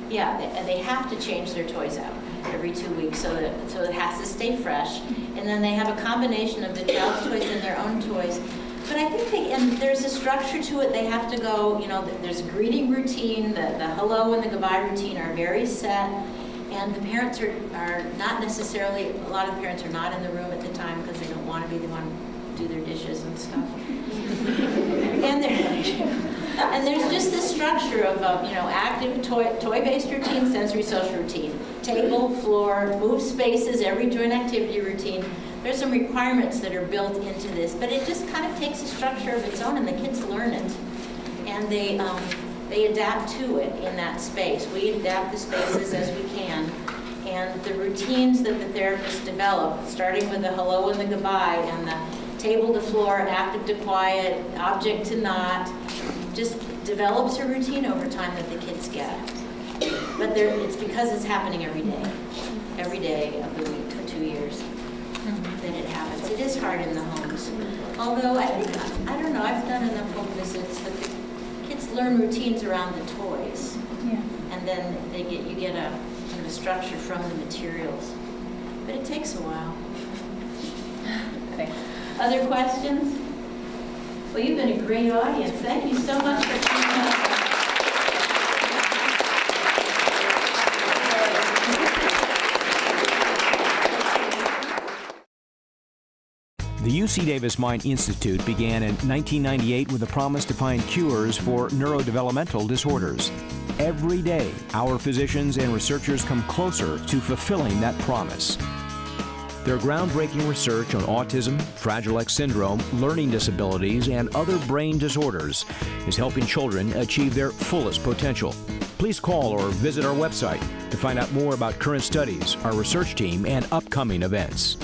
Yeah, they, they have to change their toys out every two weeks so that so it has to stay fresh. And then they have a combination of the child's toys and their own toys. But I think they, and there's a structure to it. They have to go, you know, there's a greeting routine. The, the hello and the goodbye routine are very set. And the parents are, are not necessarily, a lot of parents are not in the room at the time because they don't want to be the one to do their dishes and stuff. and, and there's just this structure of, um, you know, active toy, toy-based routine, sensory social routine. Table, floor, move spaces, every joint activity routine. There's some requirements that are built into this, but it just kind of takes a structure of its own and the kids learn it. And they, um, they adapt to it in that space. We adapt the spaces as we can. And the routines that the therapists develop, starting with the hello and the goodbye and the table to floor, active to quiet, object to not, just develops a routine over time that the kids get. But there, it's because it's happening every day, every day of the week for two years that it is hard in the homes. Although I think, I don't know, I've done enough home visits that the kids learn routines around the toys. Yeah. And then they get, you get a kind of a structure from the materials. But it takes a while. Thanks. Other questions? Well, you've been a great audience. Thank you so much for coming The UC Davis MIND Institute began in 1998 with a promise to find cures for neurodevelopmental disorders. Every day, our physicians and researchers come closer to fulfilling that promise. Their groundbreaking research on autism, Fragile X syndrome, learning disabilities, and other brain disorders is helping children achieve their fullest potential. Please call or visit our website to find out more about current studies, our research team, and upcoming events.